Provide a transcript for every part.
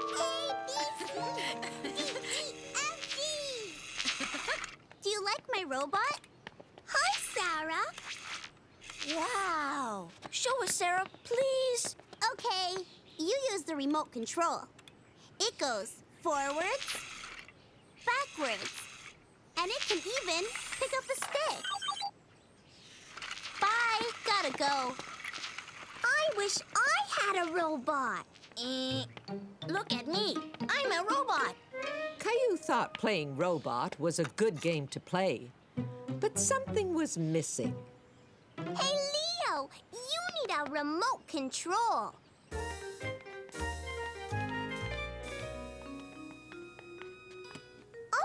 Do you like my robot? Hi, Sarah. Wow. Show us, Sarah, please. Okay. You use the remote control. It goes forwards, backwards, and it can even pick up a stick. Bye. Gotta go. I wish I had a robot. Eh, look at me. I'm a robot. Caillou thought playing robot was a good game to play, but something was missing. Hey, Leo, you need a remote control.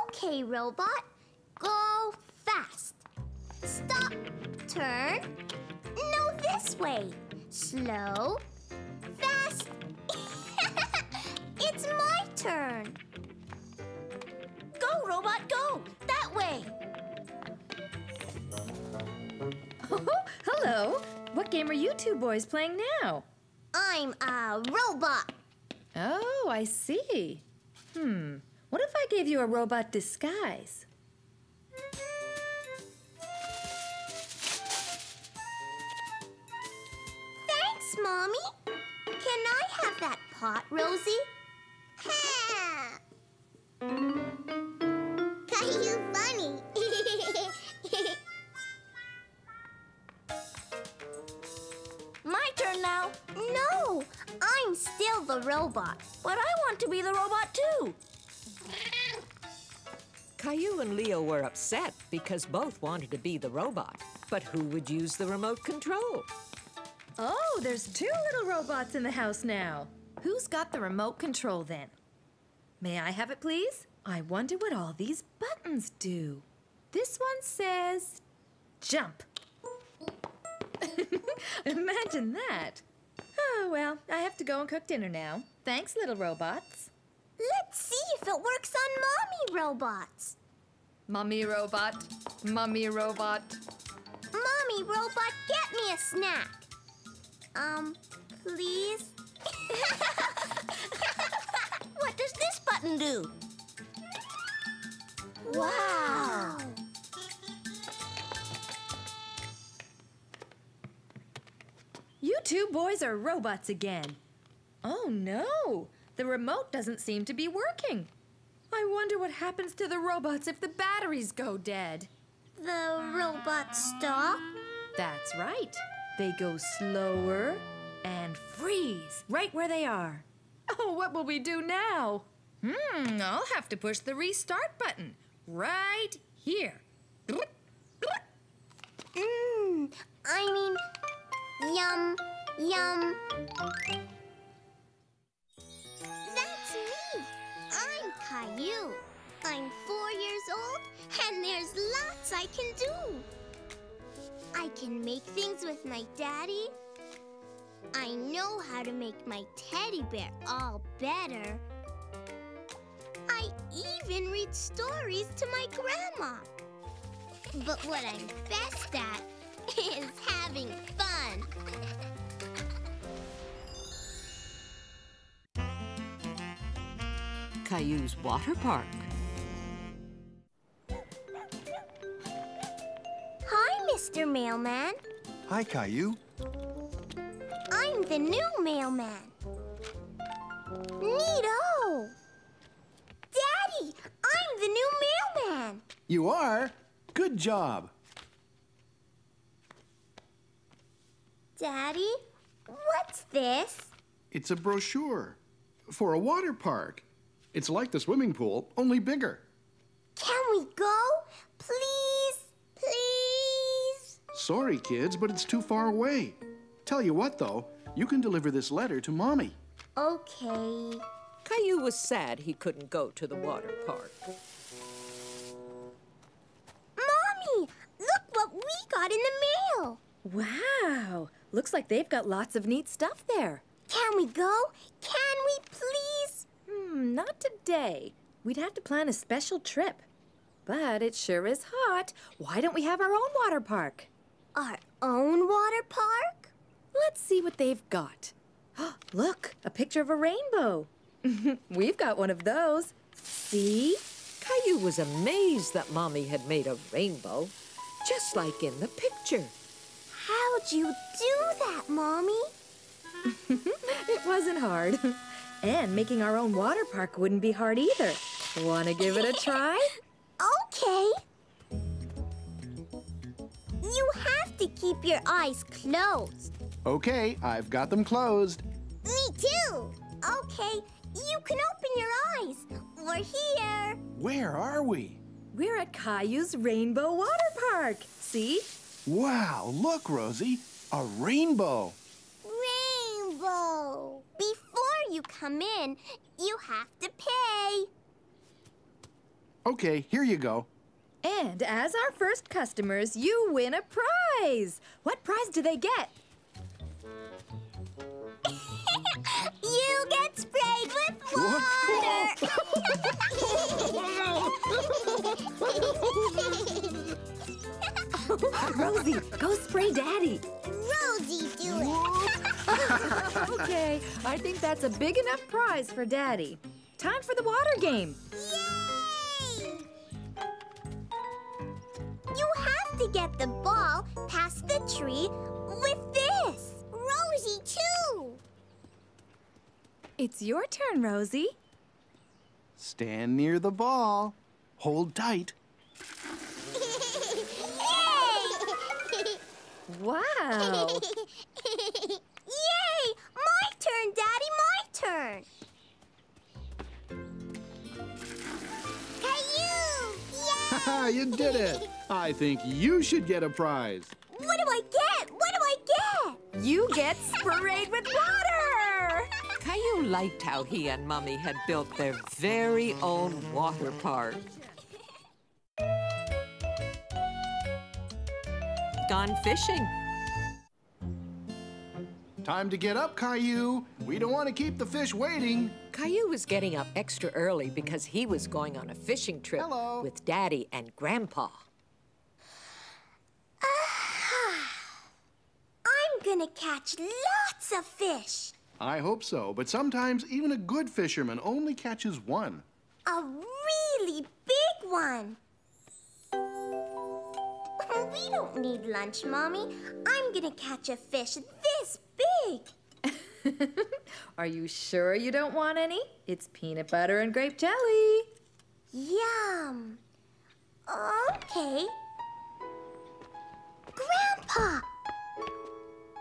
Okay, robot. Go fast. Stop. Turn. No, this way. Slow. Fast. It's my turn. Go, robot, go. That way. Hello. What game are you two boys playing now? I'm a robot. Oh, I see. Hmm. What if I gave you a robot disguise? Thanks, Mommy. Can I have that pot, Rosie? Ha! you funny. My turn now. No, I'm still the robot. But I want to be the robot too. Caillou and Leo were upset because both wanted to be the robot. But who would use the remote control? Oh, there's two little robots in the house now. Who's got the remote control then? May I have it, please? I wonder what all these buttons do. This one says jump. Imagine that. Oh, well, I have to go and cook dinner now. Thanks, little robots. Let's see if it works on Mommy robots. Mommy robot, Mommy robot. Mommy robot, get me a snack. Um, please? what does this button do? Wow! You two boys are robots again. Oh no, the remote doesn't seem to be working. I wonder what happens to the robots if the batteries go dead. The robots stop? That's right. They go slower and freeze right where they are. Oh, what will we do now? Hmm, I'll have to push the restart button right here. Mmm, I mean, yum, yum. That's me. I'm Caillou. I'm four years old, and there's lots I can do. I can make things with my daddy. I know how to make my teddy bear all better. I even read stories to my grandma. But what I'm best at is having fun. Caillou's water park. Hi, Mr. Mailman. Hi, Caillou. I'm the new mailman. Neato! Daddy, I'm the new mailman. You are? Good job. Daddy, what's this? It's a brochure for a water park. It's like the swimming pool, only bigger. Can we go? Please? Please? Sorry, kids, but it's too far away. Tell you what, though, you can deliver this letter to Mommy. Okay. Caillou was sad he couldn't go to the water park. Mommy, look what we got in the mail. Wow, looks like they've got lots of neat stuff there. Can we go? Can we please? Hmm, not today. We'd have to plan a special trip. But it sure is hot. Why don't we have our own water park? Our own water park? Let's see what they've got. Look, a picture of a rainbow. We've got one of those. See? Caillou was amazed that Mommy had made a rainbow, just like in the picture. How'd you do that, Mommy? It wasn't hard. And making our own water park wouldn't be hard either. Want to give it a try? Okay. You have to keep your eyes closed. Okay, I've got them closed. Me too. Okay, you can open your eyes. We're here. Where are we? We're at Caillou's Rainbow Water Park. See? Wow, look, Rosie. A rainbow. Rainbow. Before you come in, you have to pay. Okay, here you go. And as our first customers, you win a prize. What prize do they get? you get sprayed with water. Rosie, go spray Daddy. Rosie, do it. Okay, I think that's a big enough prize for Daddy. Time for the water game. Yay! You have to get the ball past the tree with this. Rosie, too. It's your turn, Rosie. Stand near the ball. Hold tight. Yay! Wow. Yay! My turn, Daddy, my turn. Haha, you did it. I think you should get a prize. What do I get? What do I get? You get sprayed with water. Caillou liked how he and Mummy had built their very own water park. Gone fishing. Time to get up, Caillou. We don't want to keep the fish waiting. Caillou was getting up extra early because he was going on a fishing trip Hello. with Daddy and Grandpa. Ah, I'm gonna catch lots of fish. I hope so, but sometimes even a good fisherman only catches one. A really big one. We don't need lunch, Mommy. I'm gonna catch a fish this big. Are you sure you don't want any? It's peanut butter and grape jelly. Yum. Okay. Grandpa!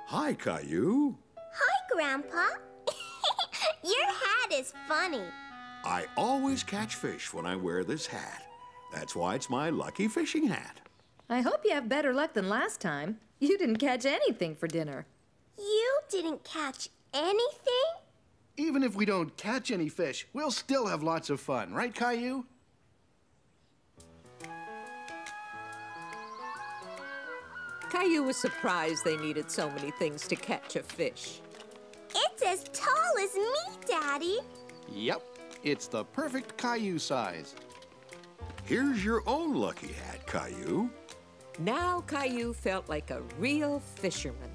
Hi, Caillou. Hi, Grandpa. Your hat is funny. I always catch fish when I wear this hat. That's why it's my lucky fishing hat. I hope you have better luck than last time. You didn't catch anything for dinner. You didn't catch anything? Even if we don't catch any fish, we'll still have lots of fun, right, Caillou? Caillou was surprised they needed so many things to catch a fish. It's as tall as me, Daddy. Yep, it's the perfect Caillou size. Here's your own lucky hat, Caillou. Now Caillou felt like a real fisherman.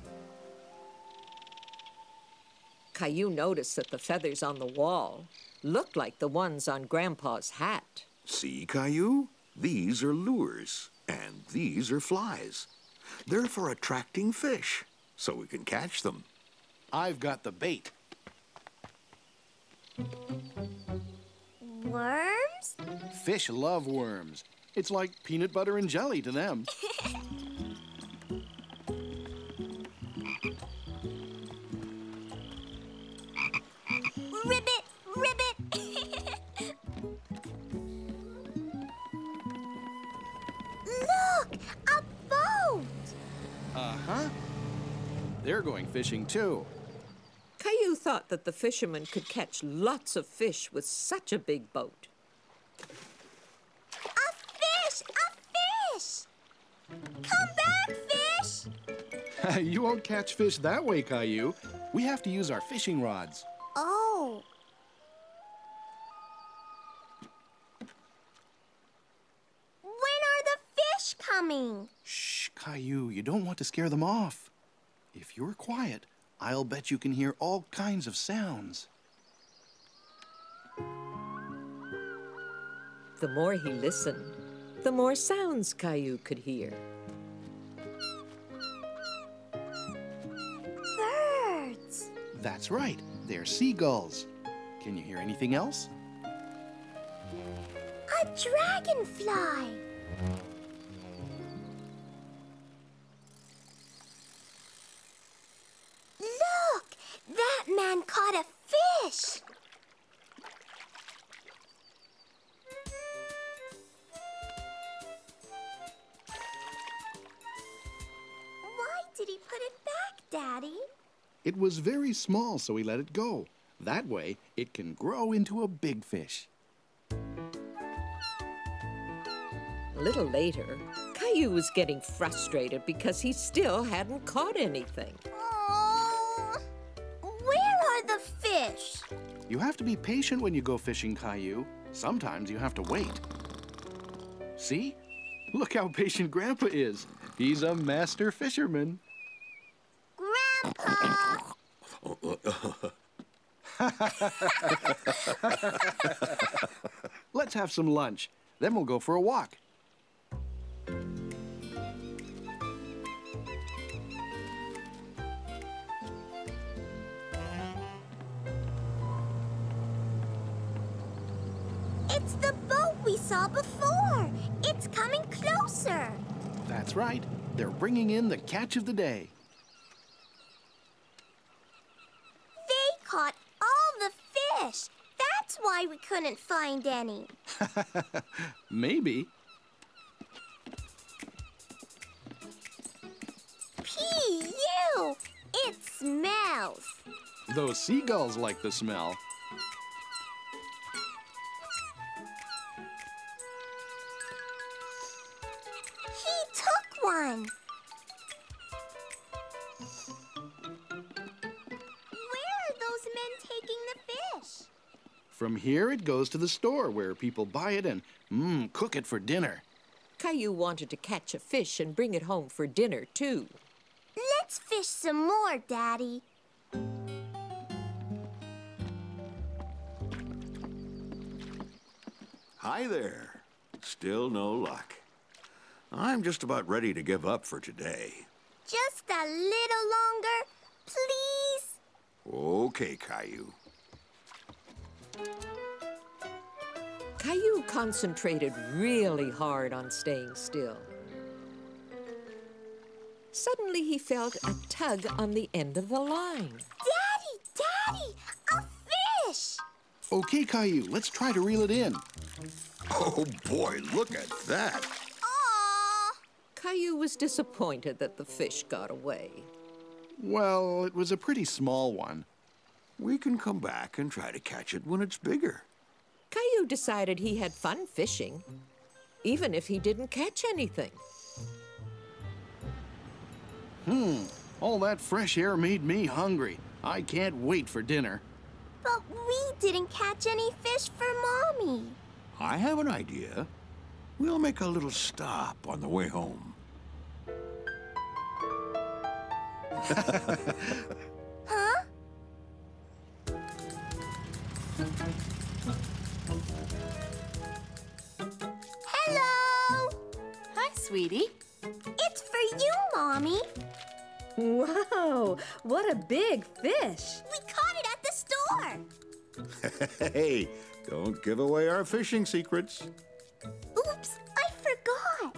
Caillou noticed that the feathers on the wall looked like the ones on Grandpa's hat. See, Caillou? These are lures, and these are flies. They're for attracting fish, so we can catch them. I've got the bait. Worms? Fish love worms. It's like peanut butter and jelly to them. huh. They're going fishing too. Caillou thought that the fisherman could catch lots of fish with such a big boat. A fish, a fish. Come back, fish. you won't catch fish that way, Caillou. We have to use our fishing rods. Oh. When are the fish coming? Shh, Caillou, you don't want to scare them off. If you're quiet, I'll bet you can hear all kinds of sounds. The more he listened, the more sounds Caillou could hear. Birds. That's right. They're seagulls. Can you hear anything else? A dragonfly. Was very small, so we let it go. That way, it can grow into a big fish. A little later, Caillou was getting frustrated because he still hadn't caught anything. Oh, where are the fish? You have to be patient when you go fishing, Caillou. Sometimes you have to wait. See? Look how patient Grandpa is. He's a master fisherman. Grandpa! Let's have some lunch. Then we'll go for a walk. It's the boat we saw before. It's coming closer. That's right. They're bringing in the catch of the day. They caught all the fish. That's why we couldn't find any. Maybe. P.U. It smells. Those seagulls like the smell. He took one. From here, it goes to the store where people buy it and, mmm, cook it for dinner. Caillou wanted to catch a fish and bring it home for dinner, too. Let's fish some more, Daddy. Hi there. Still no luck. I'm just about ready to give up for today. Just a little longer, please. Okay, Caillou. Caillou concentrated really hard on staying still. Suddenly, he felt a tug on the end of the line. Daddy, Daddy, a fish! Okay, Caillou, let's try to reel it in. Oh boy, look at that. Aww! Caillou was disappointed that the fish got away. Well, it was a pretty small one. We can come back and try to catch it when it's bigger. Caillou decided he had fun fishing, even if he didn't catch anything. Hmm, all that fresh air made me hungry. I can't wait for dinner. But we didn't catch any fish for Mommy. I have an idea. We'll make a little stop on the way home. Hello! Hi, sweetie. It's for you, Mommy. Whoa, what a big fish. We caught it at the store. Hey, don't give away our fishing secrets. Oops, I forgot.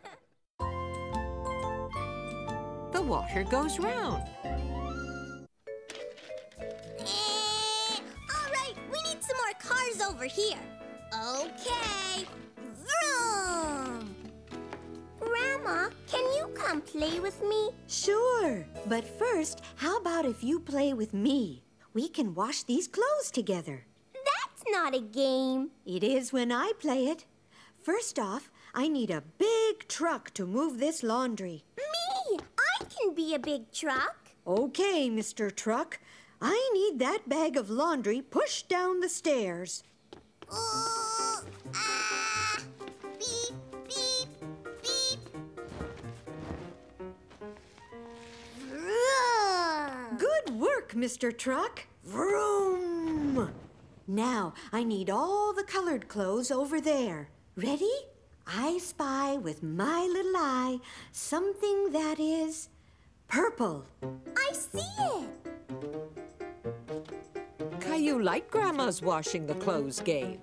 The water goes round. Over here. Okay. Vroom. Grandma, can you come play with me? Sure, but first, how about if you play with me? We can wash these clothes together. That's not a game. It is when I play it. First off, I need a big truck to move this laundry. Me, I can be a big truck. Okay, Mr. Truck. I need that bag of laundry pushed down the stairs. Ooh, ah, beep, beep, beep. Good work, Mr. Truck. Vroom! Now I need all the colored clothes over there. Ready? I spy with my little eye something that is purple. I see it. Caillou like Grandma's washing the clothes game.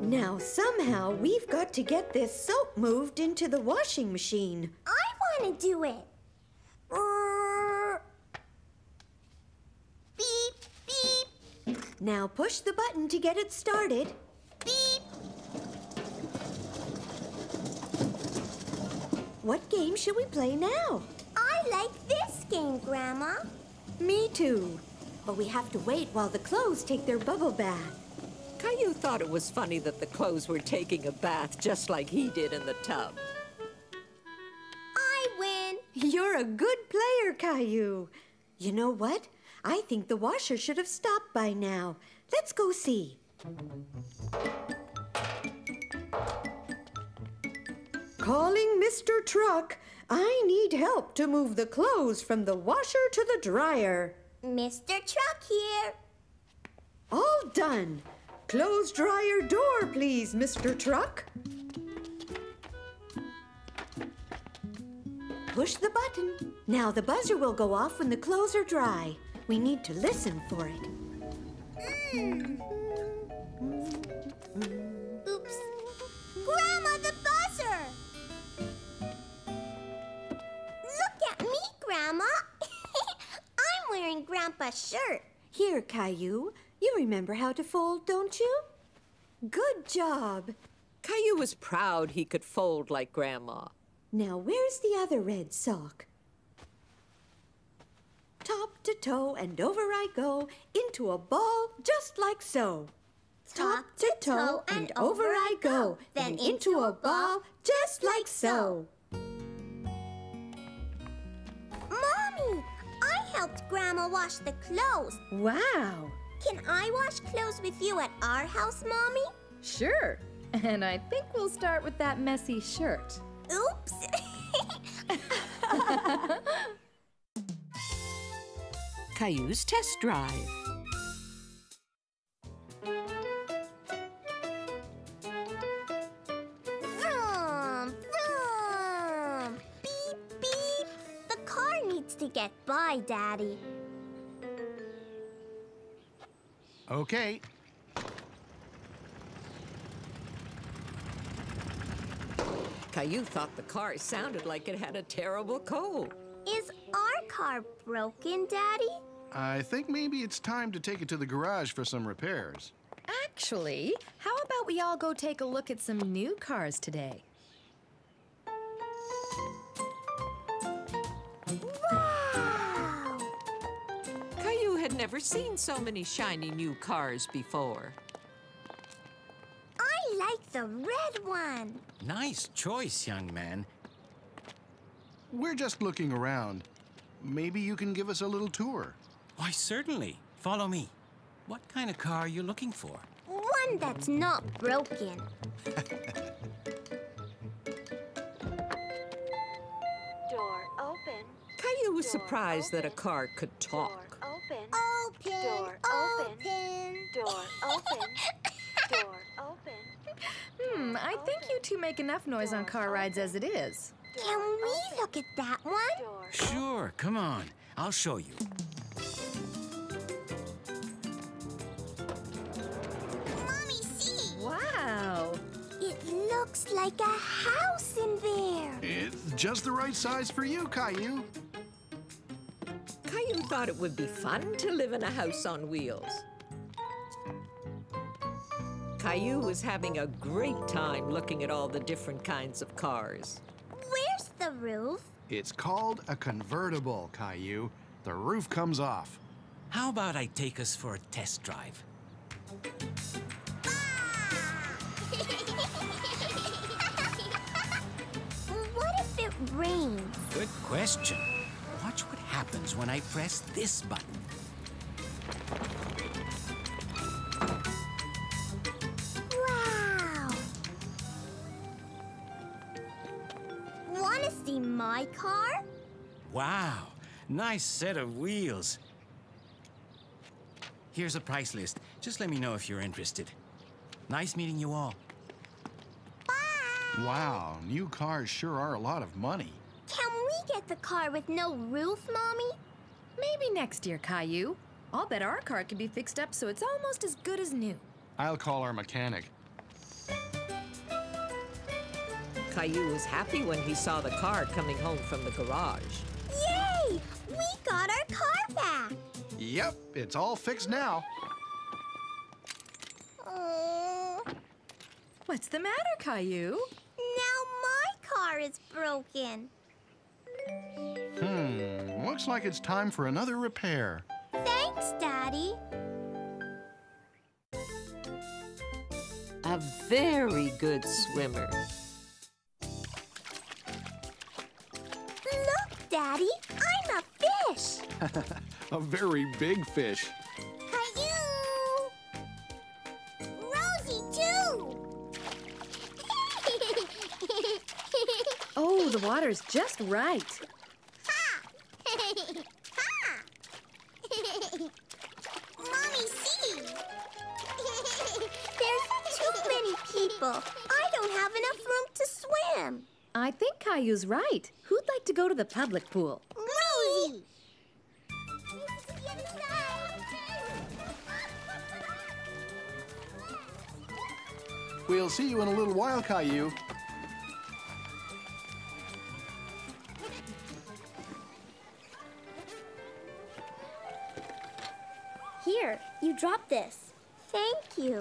Now somehow we've got to get this soap moved into the washing machine. I want to do it. Beep, beep, Now push the button to get it started. beep. What game should we play now? I like this game, Grandma. Me too. But we have to wait while the clothes take their bubble bath. Caillou thought it was funny that the clothes were taking a bath just like he did in the tub. I win. You're a good player, Caillou. You know what? I think the washer should have stopped by now. Let's go see. Calling Mr. Truck. I need help to move the clothes from the washer to the dryer. Mr. Truck here. All done. Close dryer door, please, Mr. Truck. Push the button. Now the buzzer will go off when the clothes are dry. We need to listen for it. Oops. Grandpa's shirt. Here, Caillou. You remember how to fold, don't you? Good job. Caillou was proud he could fold like Grandma. Now, where's the other red sock? Top to toe and over I go into a ball just like so. Top to toe and over I go, then into a ball just like so. Helped Grandma wash the clothes. Wow. Can I wash clothes with you at our house, Mommy? Sure. And I think we'll start with that messy shirt. Oops. Caillou's test drive. Get by, Daddy. Okay. Caillou thought the car sounded like it had a terrible cold. Is our car broken, Daddy? I think maybe it's time to take it to the garage for some repairs. Actually, how about we all go take a look at some new cars today? Had never seen so many shiny new cars before. I like the red one. Nice choice, young man. We're just looking around. Maybe you can give us a little tour. Why, certainly. Follow me. What kind of car are you looking for? One that's not broken. Door open. Caillou was surprised that a car could talk. Open. Open, Door open. open. Door open. Door open. Hmm, I think you two make enough noise on car rides as it is. Can we look at that one? Sure, come on. I'll show you. Mommy, see. Wow. It looks like a house in there. It's just the right size for you, Caillou. Caillou thought it would be fun to live in a house on wheels. Caillou was having a great time looking at all the different kinds of cars. Where's the roof? It's called a convertible, Caillou. The roof comes off. How about I take us for a test drive? Ah! what if it rains? Good question. Watch what happens when I press this button. Wow! Wanna see my car? Wow, nice set of wheels. Here's a price list. Just let me know if you're interested. Nice meeting you all. Bye! Wow, new cars sure are a lot of money. Can we get the car with no roof, Mommy? Maybe next year, Caillou. I'll bet our car can be fixed up so it's almost as good as new. I'll call our mechanic. Caillou was happy when he saw the car coming home from the garage. Yay! We got our car back! Yep, it's all fixed now. Oh, What's the matter, Caillou? now my car is broken. Hmm, looks like it's time for another repair. Thanks, Daddy. A very good swimmer. Look, Daddy, I'm a fish. A very big fish. The water's just right. ha! ha! Mommy, see! There's too many people. I don't have enough room to swim. I think Caillou's right. Who'd like to go to the public pool? Rosie! We'll see you in a little while, Caillou. Dropped this. Thank you.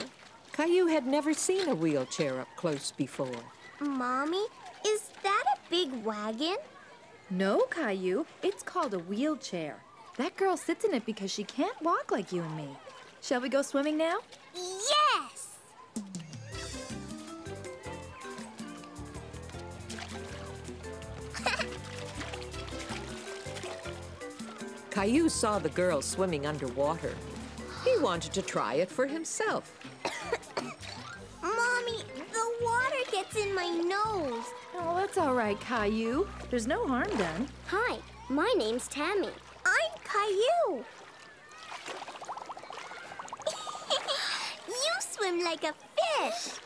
Caillou had never seen a wheelchair up close before. Mommy, is that a big wagon? No, Caillou. It's called a wheelchair. That girl sits in it because she can't walk like you and me. Shall we go swimming now? Yes! Caillou saw the girl swimming underwater. He wanted to try it for himself. Mommy, the water gets in my nose. Oh, that's all right, Caillou. There's no harm done. Hi, my name's Tammy. I'm Caillou. you swim like a fish.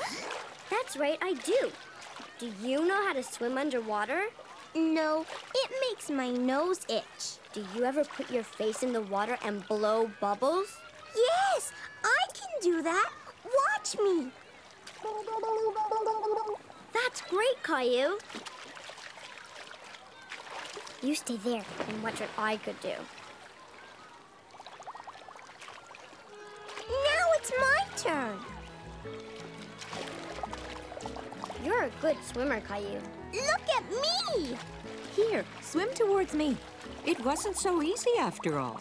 That's right, I do. Do you know how to swim underwater? No, it makes my nose itch. Do you ever put your face in the water and blow bubbles? Yes, I can do that. Watch me. That's great, Caillou. You stay there and watch what I could do. Now it's my turn. You're a good swimmer, Caillou. Look at me. Here, swim towards me. It wasn't so easy after all.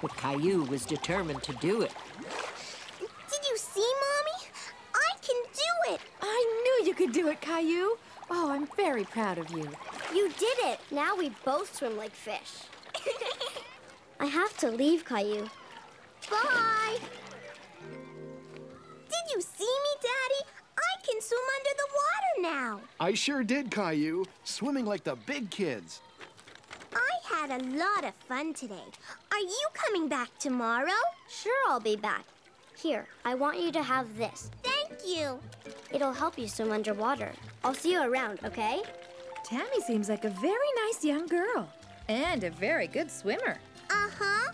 But Caillou was determined to do it. Did you see, Mommy? I can do it. I knew you could do it, Caillou. Oh, I'm very proud of you. You did it! Now we both swim like fish. I have to leave, Caillou. Bye. Did you see me, Daddy? I can swim under the water now. I sure did, Caillou. Swimming like the big kids. I had a lot of fun today. Are you coming back tomorrow? Sure, I'll be back. Here, I want you to have this. Thank you. It'll help you swim underwater. I'll see you around, okay? Tammy seems like a very nice young girl and a very good swimmer. Uh huh.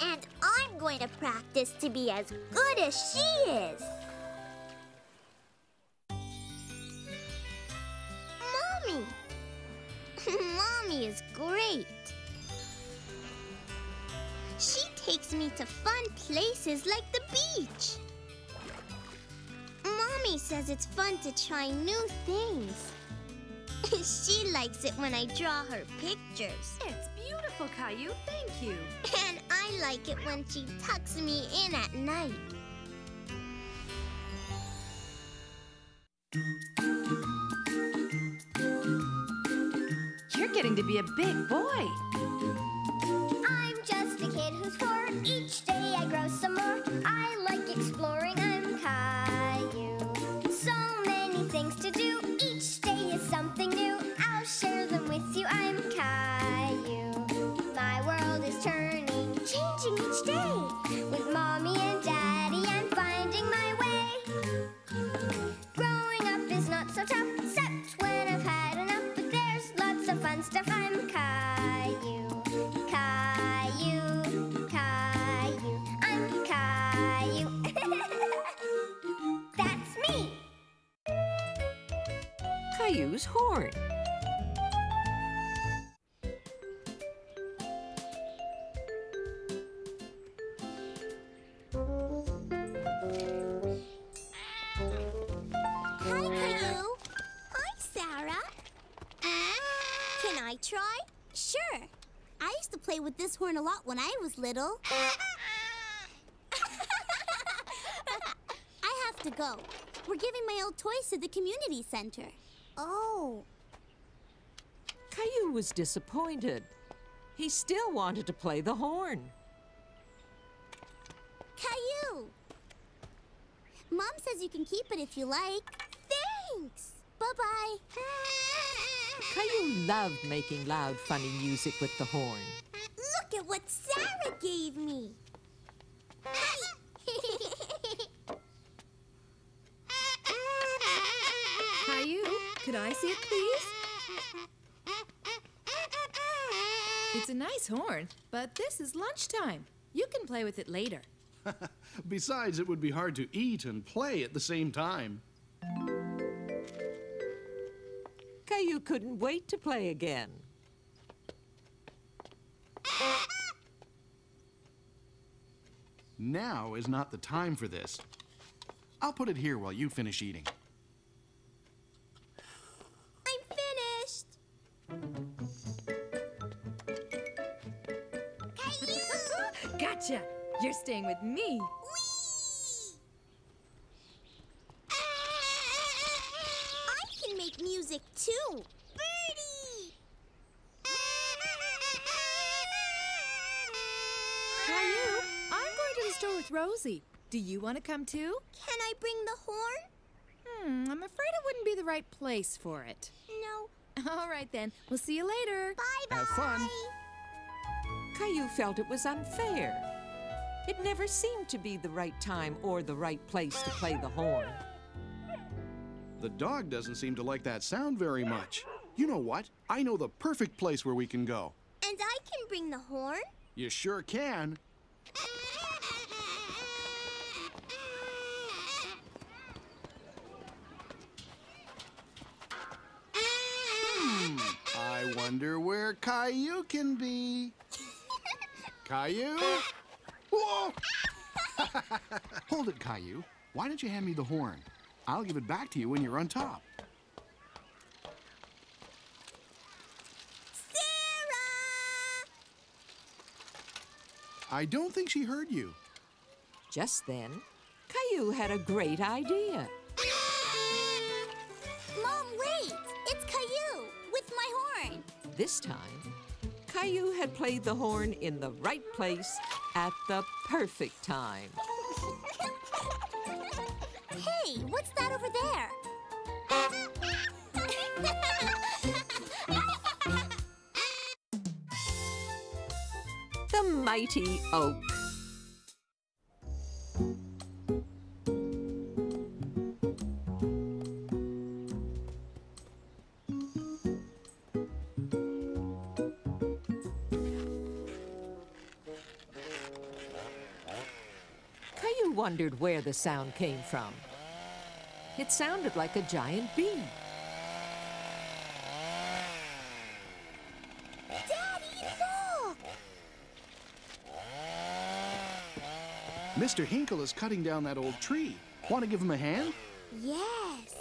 And I'm going to practice to be as good as she is. Mommy. Mommy is great. She takes me to fun places like the beach. Mommy says it's fun to try new things. she likes it when I draw her pictures. It's beautiful, Caillou. Thank you. And I like it when she tucks me in at night. You're getting to be a big boy. I'm just a kid who's four. Each day I grow some more. To play with this horn a lot when I was little. I have to go. We're giving my old toys to the community center. Oh. Caillou was disappointed. He still wanted to play the horn. Caillou! Mom says you can keep it if you like. Thanks! Bye-bye. Caillou loved making loud, funny music with the horn. Look at what Sarah gave me. Caillou, could I see it, please? It's a nice horn, but this is lunchtime. You can play with it later. Besides, it would be hard to eat and play at the same time. Caillou couldn't wait to play again. Now is not the time for this. I'll put it here while you finish eating. I'm finished. Caillou! Gotcha! You're staying with me. Whee! I can make music too. Birdie! Caillou, I'm going to the store with Rosie. Do you want to come too? Can I bring the horn? Hmm, I'm afraid it wouldn't be the right place for it. No. All right then. We'll see you later. Bye bye. Have fun. Caillou felt it was unfair. It never seemed to be the right time or the right place to play the horn. The dog doesn't seem to like that sound very much. You know what? I know the perfect place where we can go. And I can bring the horn? You sure can. Hmm, I wonder where Caillou can be. Caillou? Whoa! Hold it, Caillou. Why don't you hand me the horn? I'll give it back to you when you're on top. Sarah! I don't think she heard you. Just then, Caillou had a great idea. This time, Caillou had played the horn in the right place at the perfect time. Hey, what's that over there? The mighty oak. Wondered where the sound came from. It sounded like a giant bee. Daddy, look! Mr. Hinkle is cutting down that old tree. Want to give him a hand? Yes.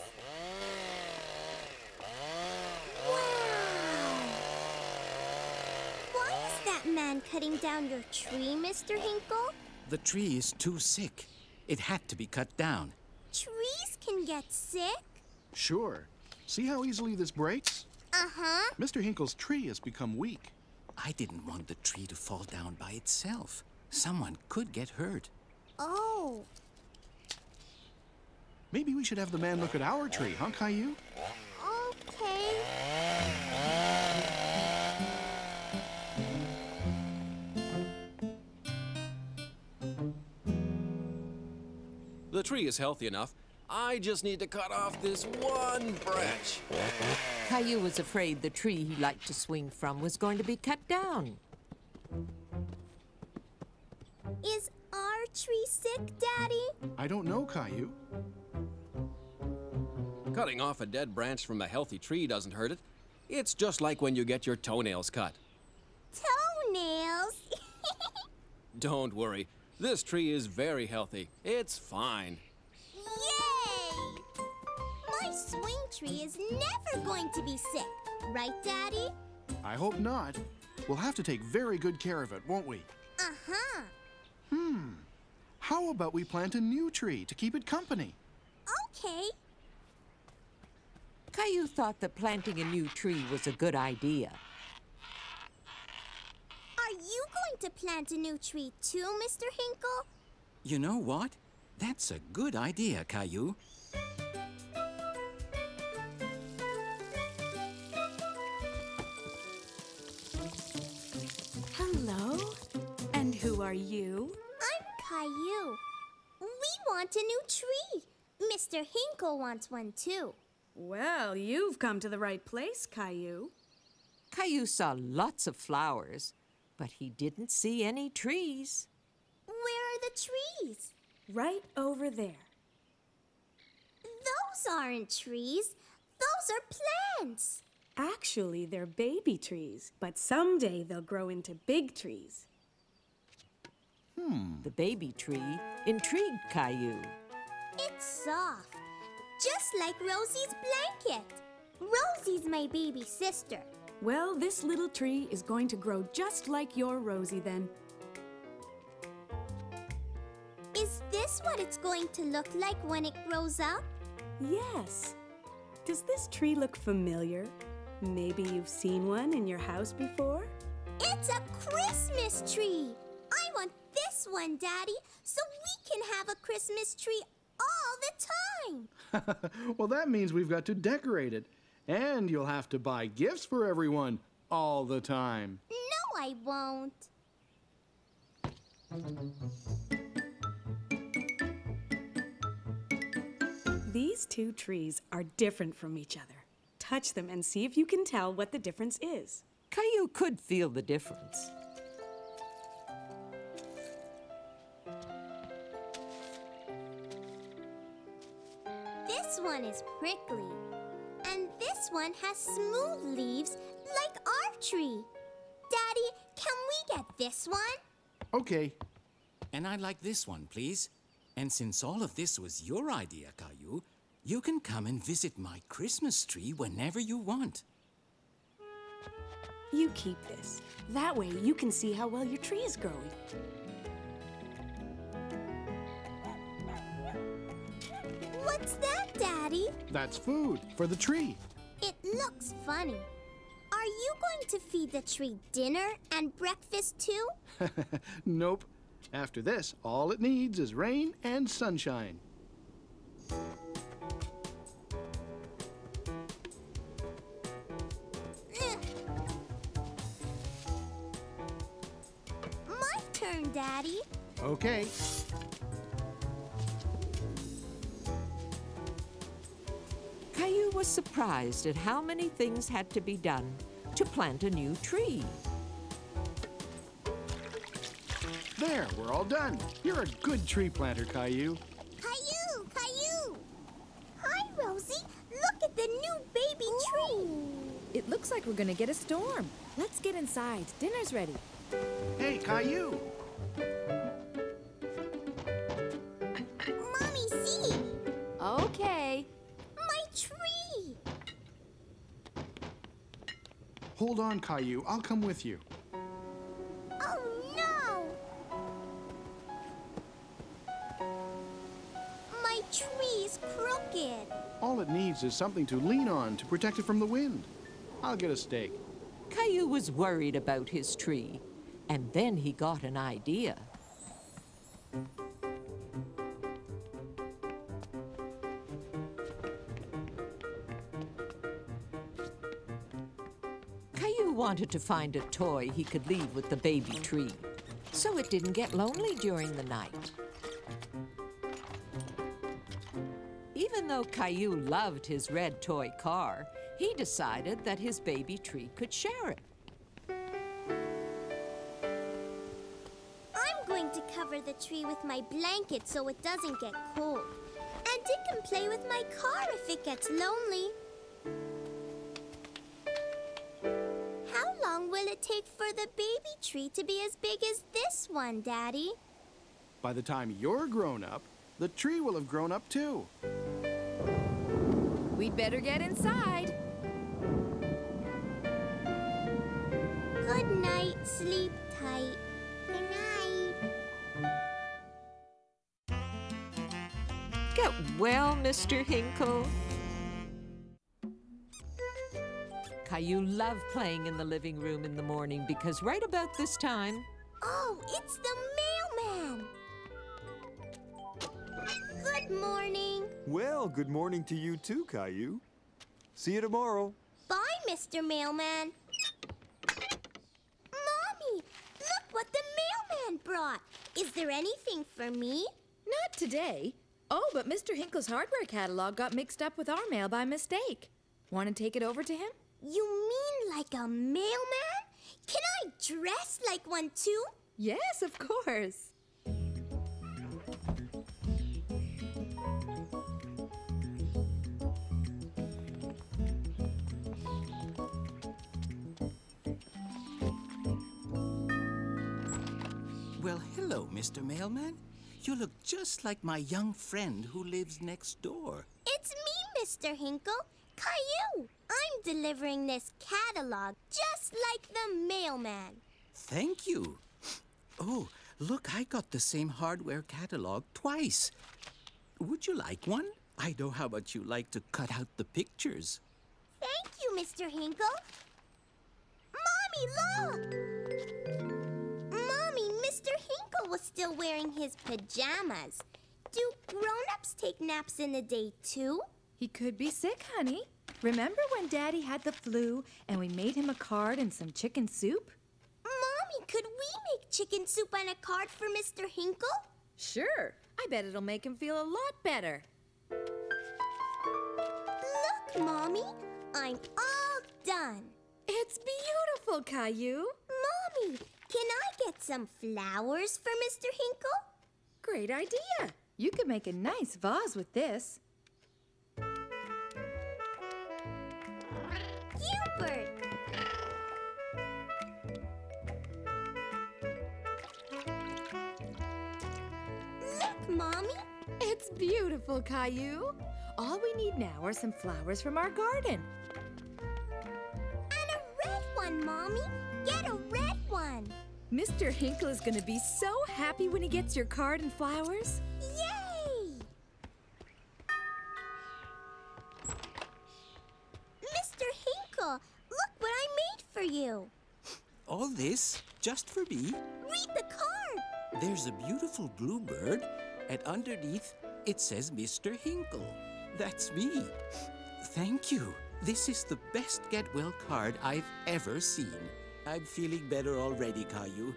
Wow. Why is that man cutting down your tree, Mr. Hinkle? The tree is too sick. It had to be cut down. Trees can get sick. Sure. See how easily this breaks? Uh-huh. Mr. Hinkle's tree has become weak. I didn't want the tree to fall down by itself. Someone could get hurt. Oh. Maybe we should have the man look at our tree, huh, Caillou? The tree is healthy enough. I just need to cut off this one branch. Caillou was afraid the tree he liked to swing from was going to be cut down. Is our tree sick, Daddy? I don't know, Caillou. Cutting off a dead branch from a healthy tree doesn't hurt it. It's just like when you get your toenails cut. Toenails? Don't worry. This tree is very healthy. It's fine. Yay! My swing tree is never going to be sick. Right, Daddy? I hope not. We'll have to take very good care of it, won't we? Uh-huh. Hmm. How about we plant a new tree to keep it company? Okay. Caillou thought that planting a new tree was a good idea. Are you going to plant a new tree too, Mr. Hinkle? You know what? That's a good idea, Caillou. Hello? And who are you? I'm Caillou. We want a new tree. Mr. Hinkle wants one too. Well, you've come to the right place, Caillou. Caillou saw lots of flowers, but he didn't see any trees. Where are the trees? Right over there. Those aren't trees. Those are plants. Actually, they're baby trees, but someday they'll grow into big trees. Hmm. The baby tree intrigued Caillou. It's soft, just like Rosie's blanket. Rosie's my baby sister. Well, this little tree is going to grow just like your Rosie then. Is this what it's going to look like when it grows up? Yes. Does this tree look familiar? Maybe you've seen one in your house before? It's a Christmas tree. I want this one, Daddy, so we can have a Christmas tree all the time. well, that means we've got to decorate it. And you'll have to buy gifts for everyone all the time. No, I won't. These two trees are different from each other. Touch them and see if you can tell what the difference is. Caillou could feel the difference. This one is prickly. And this one has smooth leaves like our tree. Daddy, can we get this one? Okay. And I'd like this one, please. And since all of this was your idea, Caillou, you can come and visit my Christmas tree whenever you want. You keep this. That way you can see how well your tree is growing. What's that, Daddy? That's food for the tree. It looks funny. Are you going to feed the tree dinner and breakfast too? nope. After this, all it needs is rain and sunshine. My turn, Daddy. Okay. Was surprised at how many things had to be done to plant a new tree. There, we're all done. You're a good tree planter, Caillou. Caillou, Caillou. Hi, Rosie. Look at the new baby tree. It looks like we're gonna get a storm. Let's get inside. Dinner's ready. Hey, Caillou. Hold on, Caillou. I'll come with you. Oh, no. My tree's crooked. All it needs is something to lean on to protect it from the wind. I'll get a stake. Caillou was worried about his tree, and then he got an idea. Wanted to find a toy he could leave with the baby tree, so it didn't get lonely during the night. Even though Caillou loved his red toy car, he decided that his baby tree could share it. I'm going to cover the tree with my blanket so it doesn't get cold. And it can play with my car if it gets lonely. It take for the baby tree to be as big as this one, Daddy? By the time you're grown up, the tree will have grown up too. We'd better get inside. Good night, sleep tight. Good night. Get well, Mr. Hinkle. Caillou loved playing in the living room in the morning because right about this time, Oh, it's the mailman. Good morning. Well, good morning to you too, Caillou. See you tomorrow. Bye, Mr. Mailman. Mommy, look what the mailman brought. Is there anything for me? Not today. Oh, but Mr. Hinkle's hardware catalog got mixed up with our mail by mistake. Want to take it over to him? You mean like a mailman? Can I dress like one too? Yes, of course. Well, hello, Mr. Mailman. You look just like my young friend who lives next door. It's me, Mr. Hinkle. Caillou. I'm delivering this catalog just like the mailman. Thank you. Oh, look, I got the same hardware catalog twice. Would you like one? I know how much you like to cut out the pictures. Thank you, Mr. Hinkle. Mommy, look! Mommy, Mr. Hinkle was still wearing his pajamas. Do grown-ups take naps in the day, too? He could be sick, honey. Remember when Daddy had the flu and we made him a card and some chicken soup? Mommy, could we make chicken soup and a card for Mr. Hinkle? Sure. I bet it'll make him feel a lot better. Look, Mommy, I'm all done. It's beautiful, Caillou. Mommy, can I get some flowers for Mr. Hinkle? Great idea. You could make a nice vase with this. Gilbert! Look, Mommy! It's beautiful, Caillou. All we need now are some flowers from our garden. And a red one, Mommy! Get a red one! Mr. Hinkle is going to be so happy when he gets your card and flowers. You. All this just for me? Read the card. There's a beautiful bluebird, and underneath it says Mr. Hinkle. That's me. Thank you. This is the best get well card I've ever seen. I'm feeling better already, Caillou.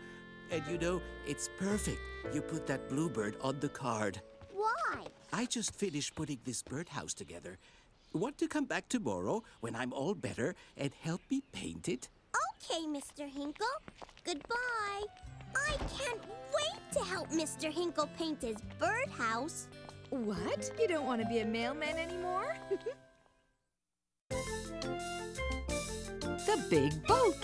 And you know, it's perfect. You put that bluebird on the card. Why? I just finished putting this birdhouse together. Want to come back tomorrow when I'm all better and help me paint it? Okay, Mr. Hinkle. Goodbye. I can't wait to help Mr. Hinkle paint his birdhouse. What? You don't want to be a mailman anymore? the big boat.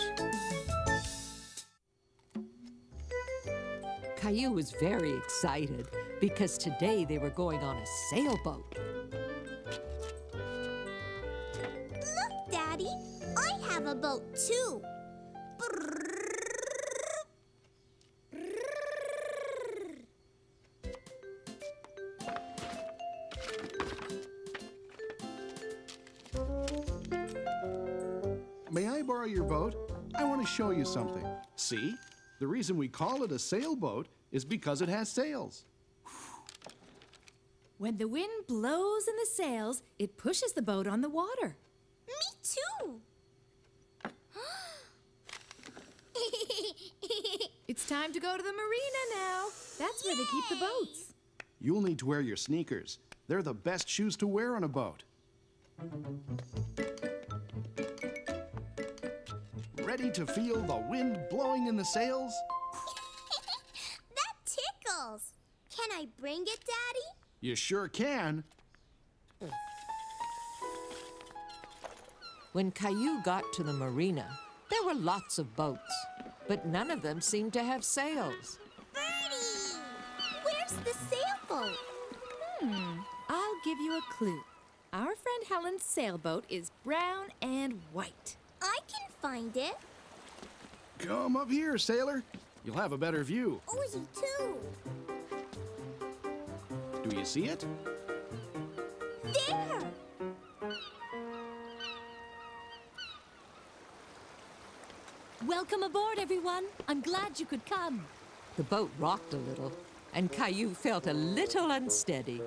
Caillou was very excited because today they were going on a sailboat. Look, Daddy. I have a boat too. Show you something. See? The reason we call it a sailboat is because it has sails. When the wind blows in the sails, it pushes the boat on the water. Me too. It's time to go to the marina now. That's where they keep the boats. You'll need to wear your sneakers. They're the best shoes to wear on a boat. Ready to feel the wind blowing in the sails? That tickles. Can I bring it, Daddy? You sure can. When Caillou got to the marina, there were lots of boats, but none of them seemed to have sails. Birdie! Where's the sailboat? Hmm, I'll give you a clue. Our friend Helen's sailboat is brown and white. I can find it. Come up here, sailor. You'll have a better view. Oh, Ozzy, too. Do you see it? There! Welcome aboard, everyone. I'm glad you could come. The boat rocked a little, and Caillou felt a little unsteady.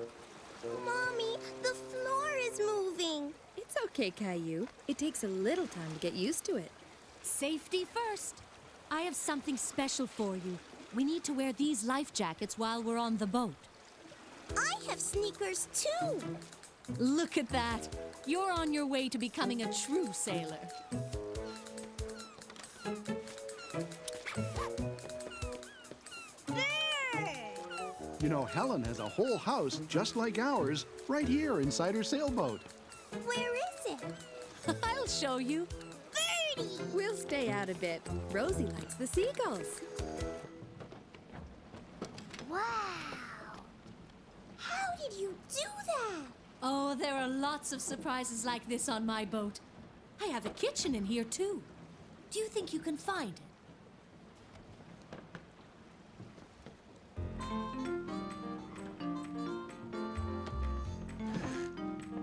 Mommy, the floor is moving. It's okay, Caillou. It takes a little time to get used to it. Safety first. I have something special for you. We need to wear these life jackets while we're on the boat. I have sneakers, too. Look at that. You're on your way to becoming a true sailor. You know, Helen has a whole house just like ours right here inside her sailboat. Where is it? I'll show you. Birdie! We'll stay out a bit. Rosie likes the seagulls. Wow! How did you do that? Oh, there are lots of surprises like this on my boat. I have a kitchen in here, too. Do you think you can find it?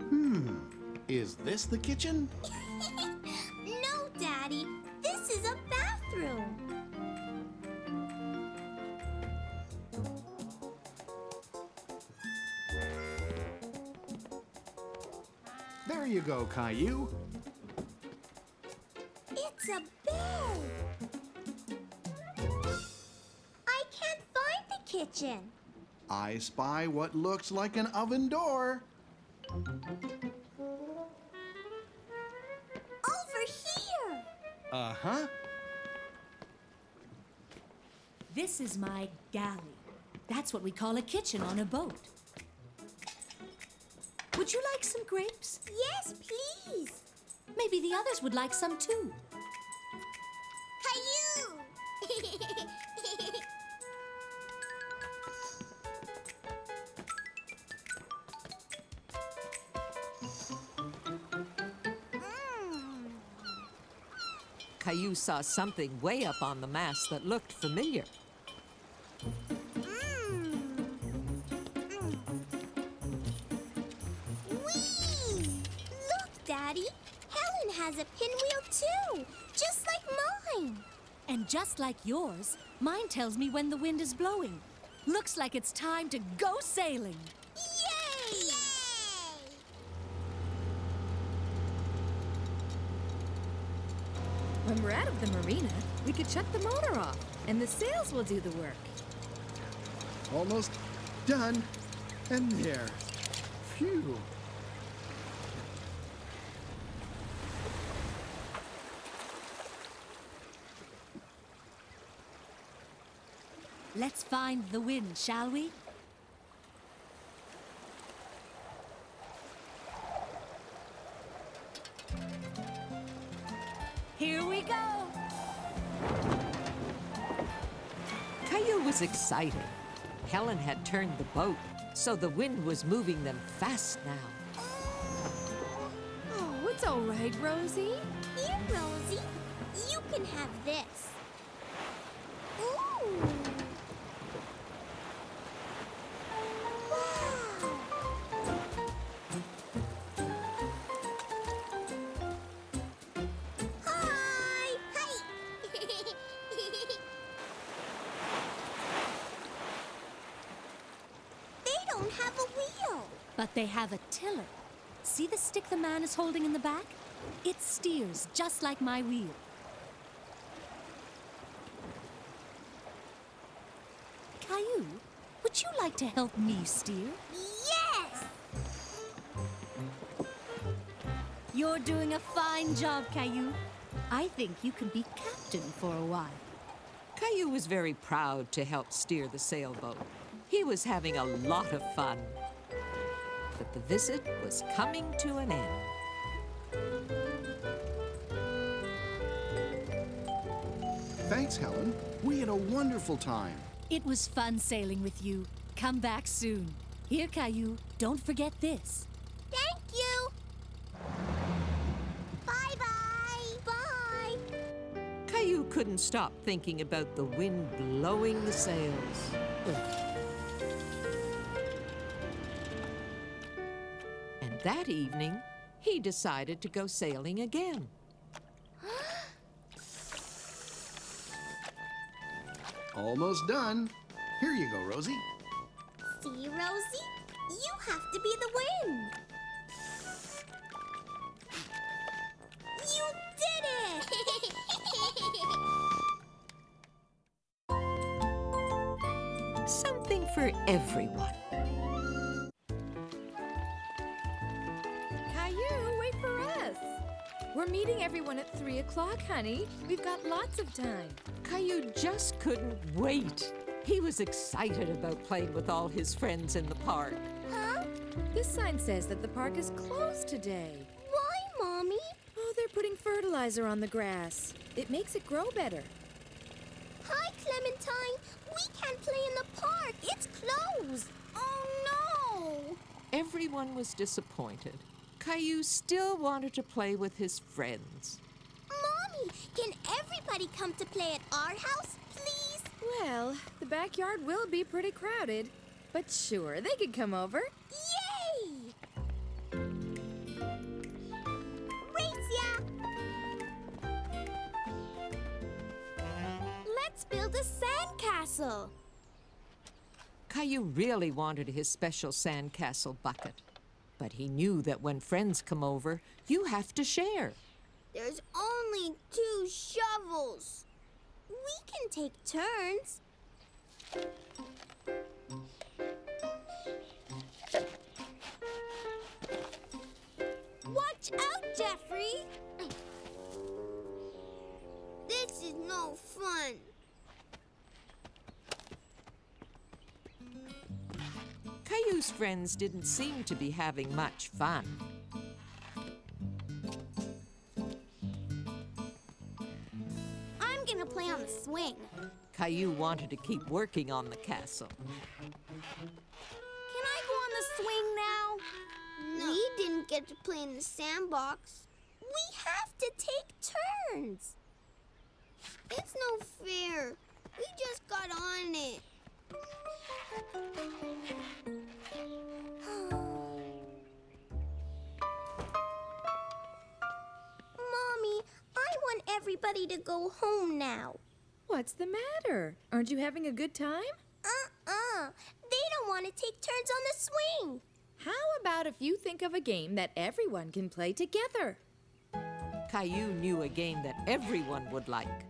Hmm. Is this the kitchen? Caillou. It's a bed. I can't find the kitchen. I spy what looks like an oven door. Over here. Uh huh. This is my galley. That's what we call a kitchen on a boat. Would you like some grapes? Yes, please. Maybe the others would like some too. Caillou! Mm. Caillou saw something way up on the mast that looked familiar. And just like yours, mine tells me when the wind is blowing. Looks like it's time to go sailing. Yay! Yay! When we're out of the marina, we could shut the motor off, and the sails will do the work. Almost done. And there. Phew. Let's find the wind, shall we? Here we go. Caillou was excited. Helen had turned the boat, so the wind was moving them fast now. Oh, it's all right, Rosie. Here, Rosie. You can have this. stick the man is holding in the back? It steers just like my wheel. Caillou, would you like to help me steer? Yes! You're doing a fine job, Caillou. I think you can be captain for a while. Caillou was very proud to help steer the sailboat. He was having a lot of fun. But the visit was coming to an end. Thanks, Helen. We had a wonderful time. It was fun sailing with you. Come back soon. Here, Caillou, don't forget this. Thank you. Bye-bye. Bye. Caillou couldn't stop thinking about the wind blowing the sails. And that evening, he decided to go sailing again. Almost done. Here you go, Rosie. See, Rosie? You have to be the wind. You did it! Something for everyone. We're meeting everyone at 3 o'clock, honey. We've got lots of time. Caillou just couldn't wait. He was excited about playing with all his friends in the park. Huh? This sign says that the park is closed today. Why, Mommy? Oh, they're putting fertilizer on the grass. It makes it grow better. Hi, Clementine. We can't play in the park. It's closed. Oh, no. Everyone was disappointed. Caillou still wanted to play with his friends. Mommy, can everybody come to play at our house, please? Well, the backyard will be pretty crowded. But sure, they could come over. Yay! Racia! Let's build a sandcastle. Caillou really wanted his special sandcastle bucket. But he knew that when friends come over, you have to share. There's only two shovels. We can take turns. Watch out, Jeffrey! This is no fun. Caillou's friends didn't seem to be having much fun. I'm gonna play on the swing. Caillou wanted to keep working on the castle. Can I go on the swing now? No. We didn't get to play in the sandbox. We have to take turns. It's no fair. We just got on it. Mommy, I want everybody to go home now. What's the matter? Aren't you having a good time? Uh-uh. They don't want to take turns on the swing. How about if you think of a game that everyone can play together? Caillou knew a game that everyone would like.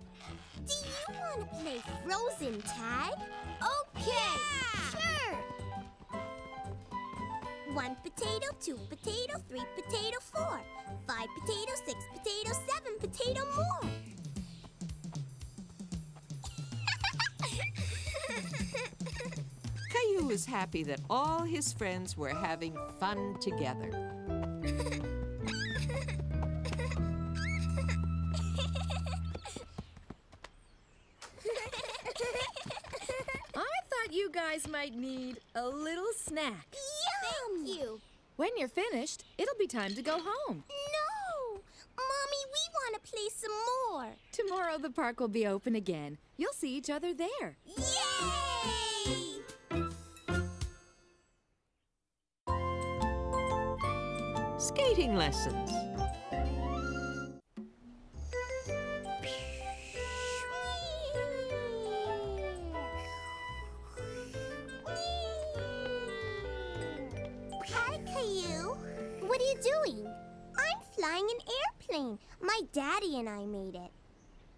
Do you want to play frozen tag? Okay, sure. One potato, two potato, three potato, four. Five potato, six potato, seven potato more. Caillou was happy that all his friends were having fun together. Thought you guys might need a little snack. Yum! Thank you. When you're finished, it'll be time to go home. No! Mommy, we want to play some more. Tomorrow the park will be open again. You'll see each other there. Yay! Skating lessons. What are you doing? I'm flying an airplane. My daddy and I made it.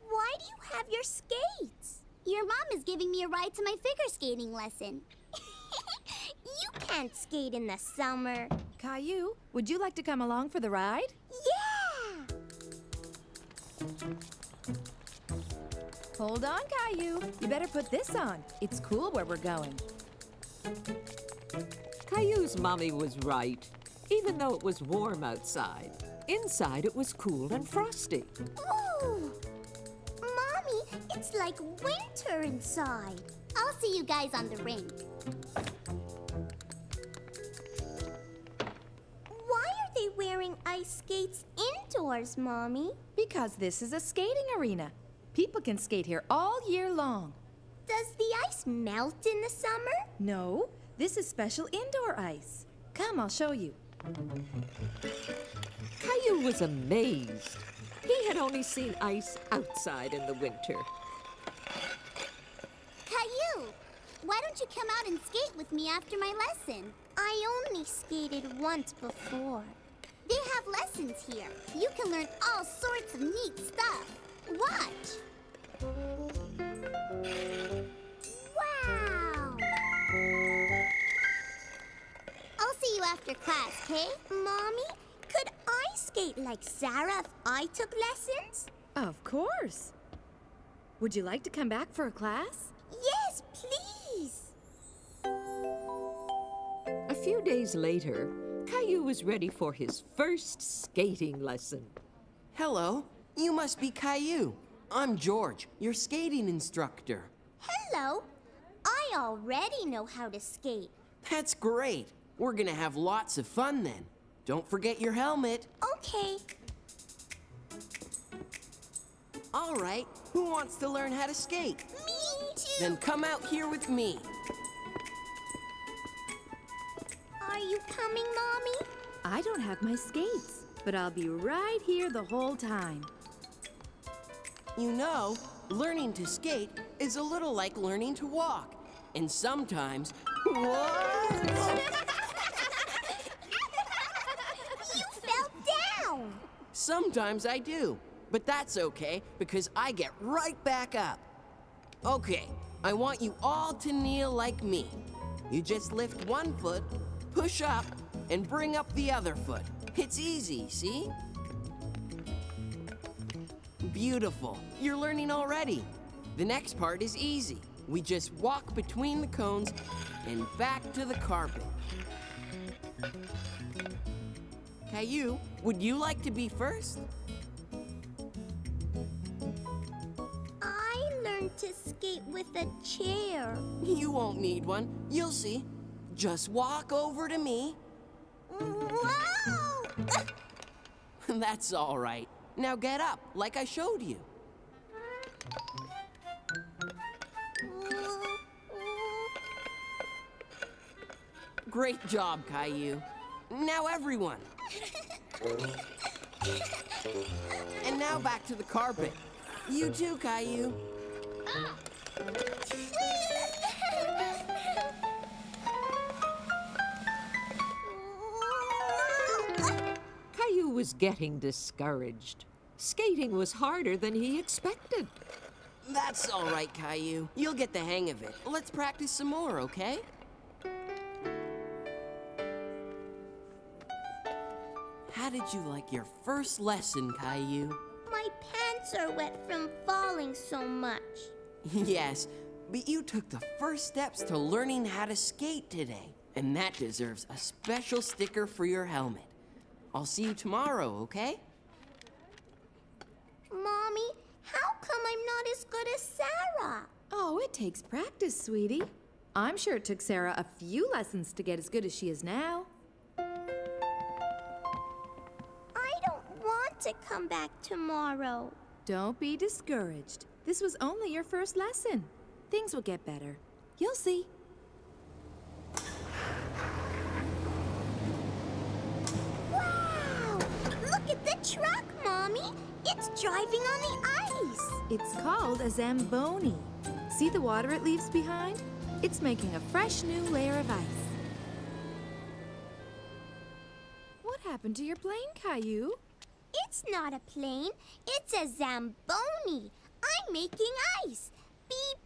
Why do you have your skates? Your mom is giving me a ride to my figure skating lesson. you can't skate in the summer. Caillou, would you like to come along for the ride? Yeah! Hold on, Caillou. You better put this on. It's cool where we're going. Caillou's mommy was right. Even though it was warm outside, inside it was cool and frosty. Ooh! Mommy, it's like winter inside. I'll see you guys on the rink. Why are they wearing ice skates indoors, Mommy? Because this is a skating arena. People can skate here all year long. Does the ice melt in the summer? No, this is special indoor ice. Come, I'll show you. Caillou was amazed. He had only seen ice outside in the winter. Caillou, why don't you come out and skate with me after my lesson? I only skated once before. They have lessons here. You can learn all sorts of neat stuff. Watch. You after class, okay? Mommy, could I skate like Sarah if I took lessons? Of course. Would you like to come back for a class? Yes, please. A few days later, Caillou was ready for his first skating lesson. Hello, you must be Caillou. I'm George, your skating instructor. Hello. I already know how to skate. That's great. We're gonna have lots of fun then. Don't forget your helmet. Okay. All right, who wants to learn how to skate? Me too. Then come out here with me. Are you coming, Mommy? I don't have my skates, but I'll be right here the whole time. You know, learning to skate is a little like learning to walk. And sometimes. What? you fell down. Sometimes I do. But that's okay because I get right back up. Okay, I want you all to kneel like me. You just lift one foot, push up, and bring up the other foot. It's easy, see? Beautiful. You're learning already. The next part is easy. We just walk between the cones and back to the carpet. Caillou, would you like to be first? I learned to skate with a chair. You won't need one. You'll see. Just walk over to me. Whoa! That's all right. Now get up, like I showed you. Great job, Caillou. Now everyone. and now back to the carpet. You too, Caillou. Caillou was getting discouraged. Skating was harder than he expected. That's all right, Caillou. You'll get the hang of it. Let's practice some more, okay? How did you like your first lesson, Caillou? My pants are wet from falling so much. yes, but you took the first steps to learning how to skate today. And that deserves a special sticker for your helmet. I'll see you tomorrow, okay? Mommy, how come I'm not as good as Sarah? Oh, it takes practice, sweetie. I'm sure it took Sarah a few lessons to get as good as she is now. Want to come back tomorrow. Don't be discouraged. This was only your first lesson. Things will get better. You'll see. Wow! Look at the truck, Mommy. It's driving on the ice. It's called a Zamboni. See the water it leaves behind? It's making a fresh new layer of ice. What happened to your plane, Caillou? It's not a plane. It's a Zamboni. I'm making ice. Beep,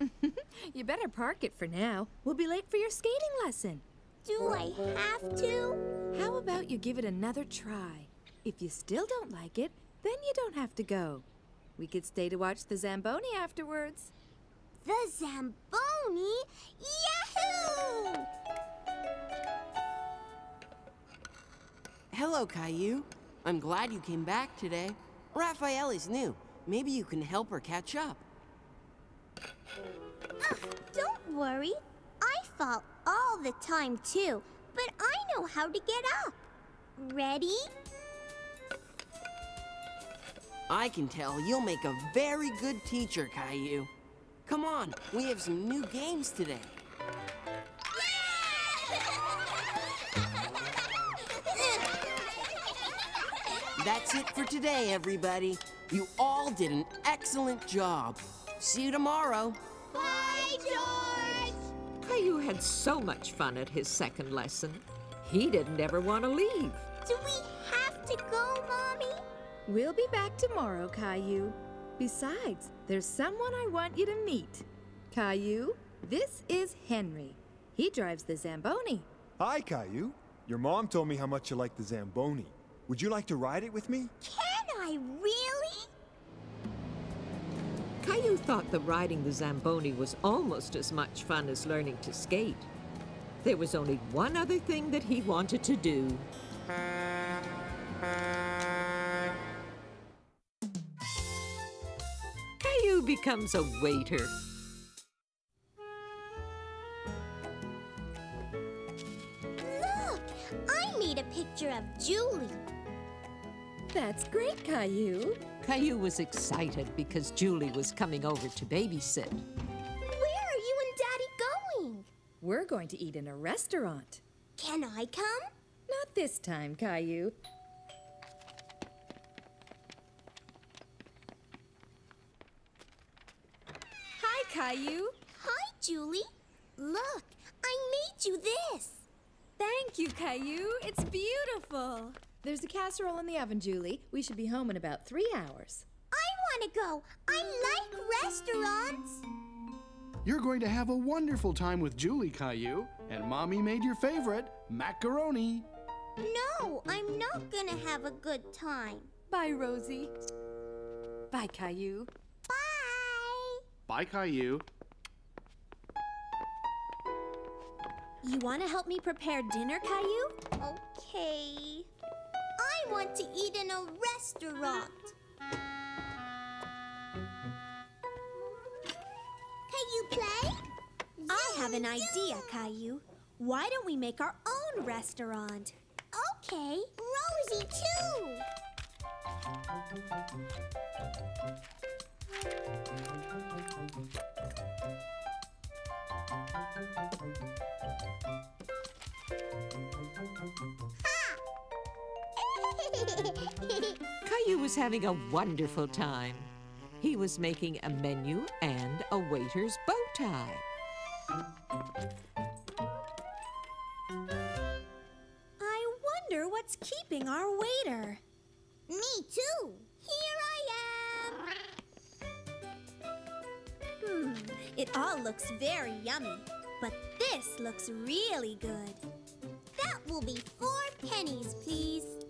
beep. you better park it for now. We'll be late for your skating lesson. Do I have to? How about you give it another try? If you still don't like it, Then you don't have to go. We could stay to watch the Zamboni afterwards. The Zamboni? Yahoo! Hello, Caillou. I'm glad you came back today. Raphael is new. Maybe you can help her catch up. Ugh, don't worry. I fall all the time too, but I know how to get up. Ready? I can tell you'll make a very good teacher, Caillou. Come on, we have some new games today. That's it for today, everybody. You all did an excellent job. See you tomorrow. Bye, George! Caillou had so much fun at his second lesson. He didn't ever want to leave. Do we have to go, Mommy? We'll be back tomorrow, Caillou. Besides, there's someone I want you to meet. Caillou, this is Henry. He drives the Zamboni. Hi, Caillou. Your mom told me how much you like the Zamboni. Would you like to ride it with me? Can I really? Caillou thought that riding the Zamboni was almost as much fun as learning to skate. There was only one other thing that he wanted to do. Caillou becomes a waiter. Look! I made a picture of Julie. That's great, Caillou. Caillou was excited because Julie was coming over to babysit. Where are you and Daddy going? We're going to eat in a restaurant. Can I come? Not this time, Caillou. Hi, Caillou. Hi, Julie. Look, I made you this. Thank you, Caillou. It's beautiful. There's a casserole in the oven, Julie. We should be home in about three hours. I want to go. I like restaurants. You're going to have a wonderful time with Julie, Caillou. And Mommy made your favorite, macaroni. No, I'm not going to have a good time. Bye, Rosie. Bye, Caillou. Bye. Bye, Caillou. You want to help me prepare dinner, Caillou? Okay. I want to eat in a restaurant. Can you play? I have an idea, Caillou. Why don't we make our own restaurant? Okay, Rosie too. Was having a wonderful time. He was making a menu and a waiter's bow tie. I wonder what's keeping our waiter. Me too. Here I am. Hmm, it all looks very yummy, but this looks really good. That will be four pennies, please.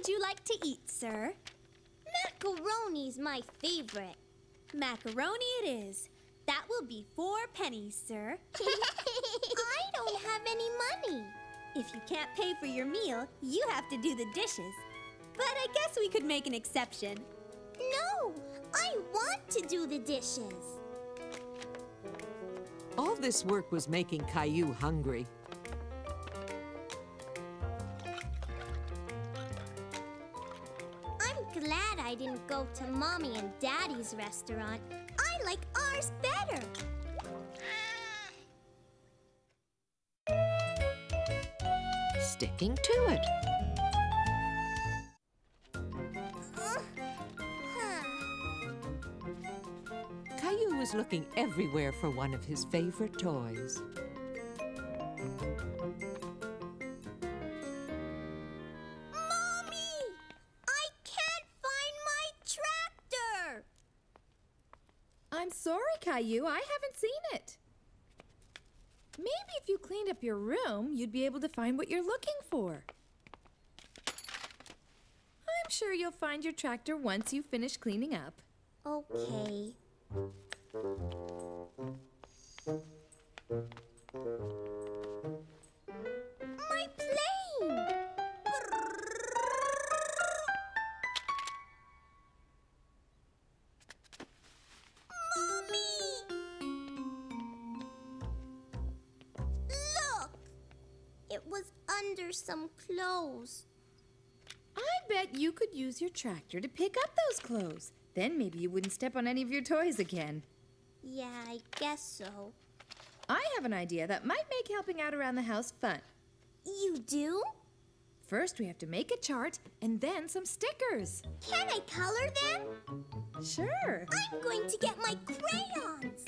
Would you like to eat, sir? Macaroni's my favorite. Macaroni it is. That will be four pennies, sir. I don't have any money. If you can't pay for your meal, you have to do the dishes. But I guess we could make an exception. No, I want to do the dishes. All this work was making Caillou hungry. Didn't go to Mommy and Daddy's restaurant. I like ours better. Sticking to it. Ugh. Huh. was looking everywhere for one of his favorite toys. Caillou. I haven't seen it. Maybe if you cleaned up your room, you'd be able to find what you're looking for. I'm sure you'll find your tractor once you finish cleaning up. Okay. Some clothes. I bet you could use your tractor to pick up those clothes. Then maybe you wouldn't step on any of your toys again. Yeah, I guess so. I have an idea that might make helping out around the house fun. You do? First, we have to make a chart and then some stickers. Can I color them? Sure. I'm going to get my crayons.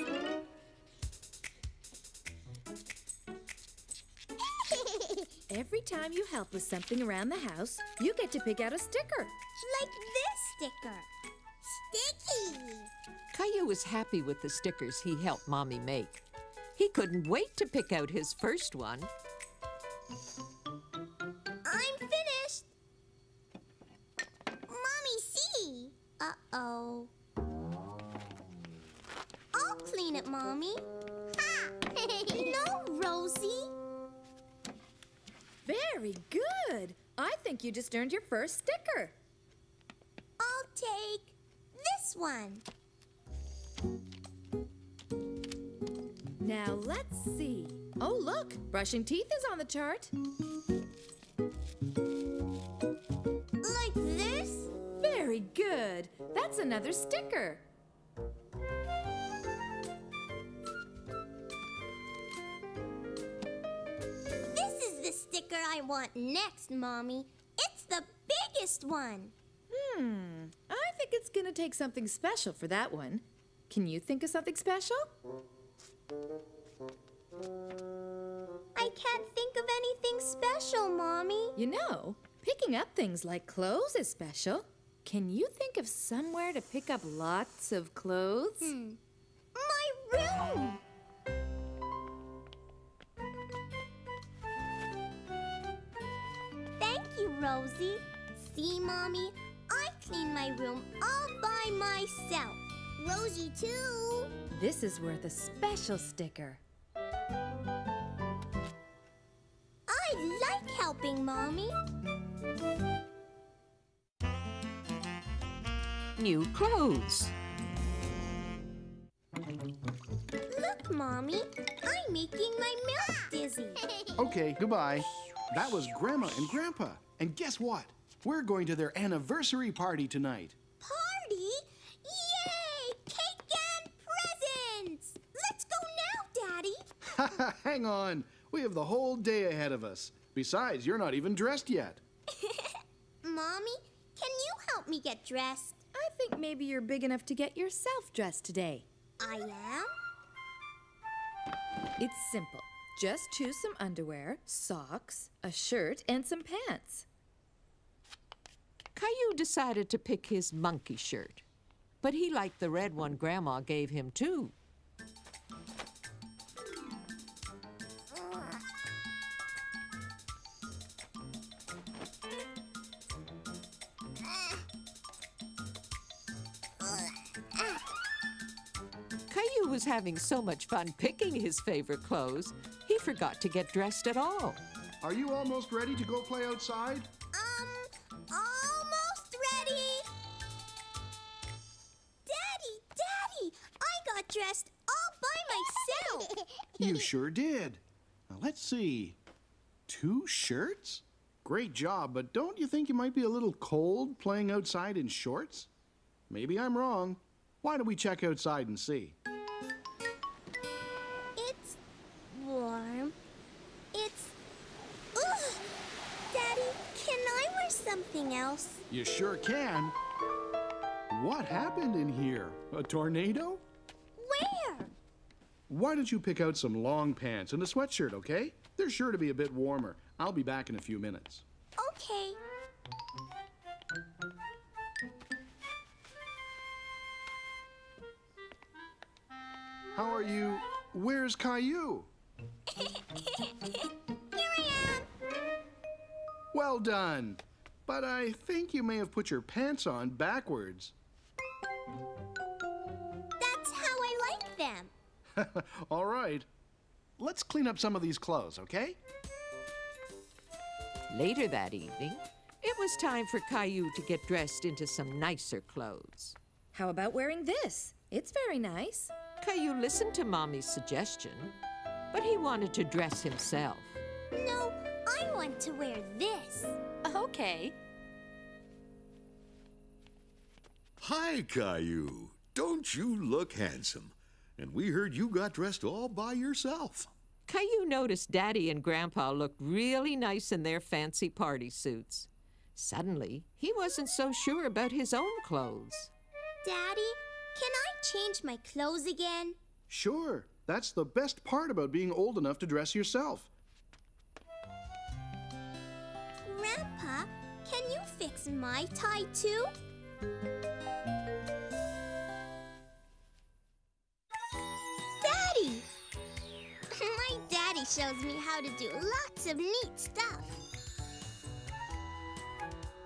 Every time you help with something around the house, you get to pick out a sticker. Like this sticker. Sticky! Caillou was happy with the stickers he helped Mommy make. He couldn't wait to pick out his first one. Think you just earned your first sticker. I'll take this one. Now let's see. Oh, look, brushing teeth is on the chart. Like this? Very good. That's another sticker. This is the sticker I want next, Mommy. It's the biggest one. Hmm, I think it's gonna take something special for that one. Can you think of something special? I can't think of anything special, Mommy. You know, picking up things like clothes is special. Can you think of somewhere to pick up lots of clothes? Hmm. My room! Rosie. See, Mommy? I clean my room all by myself. Rosie, too. This is worth a special sticker. I like helping, Mommy. New clothes. Look, Mommy. I'm making my milk dizzy. Okay, goodbye. That was Grandma and Grandpa. And guess what? We're going to their anniversary party tonight. Party? Yay! Cake and presents! Let's go now, Daddy. Hang on. We have the whole day ahead of us. Besides, you're not even dressed yet. Mommy, can you help me get dressed? I think maybe you're big enough to get yourself dressed today. I am? It's simple. Just choose some underwear, socks, a shirt, and some pants. Caillou decided to pick his monkey shirt, but he liked the red one Grandma gave him too. Was having so much fun picking his favorite clothes, he forgot to get dressed at all. Are you almost ready to go play outside? Um, almost ready. Daddy, Daddy, I got dressed all by myself. You sure did. Now, let's see. Two shirts? Great job, but don't you think you might be a little cold playing outside in shorts? Maybe I'm wrong. Why don't we check outside and see? Else? You sure can. What happened in here? A tornado? Where? Why don't you pick out some long pants and a sweatshirt, okay? They're sure to be a bit warmer. I'll be back in a few minutes. Okay. How are you? Where's Caillou? Here I am. Well done. But I think you may have put your pants on backwards. That's how I like them. All right. Let's clean up some of these clothes, okay? Later that evening, it was time for Caillou to get dressed into some nicer clothes. How about wearing this? It's very nice. Caillou listened to Mommy's suggestion, but he wanted to dress himself. No, I want to wear this. Okay. Hi, Caillou. Don't you look handsome? And we heard you got dressed all by yourself. Caillou noticed Daddy and Grandpa looked really nice in their fancy party suits. Suddenly, he wasn't so sure about his own clothes. Daddy, can I change my clothes again? Sure. That's the best part about being old enough to dress yourself. Grandpa, can you fix my tie too? Daddy! My daddy shows me how to do lots of neat stuff.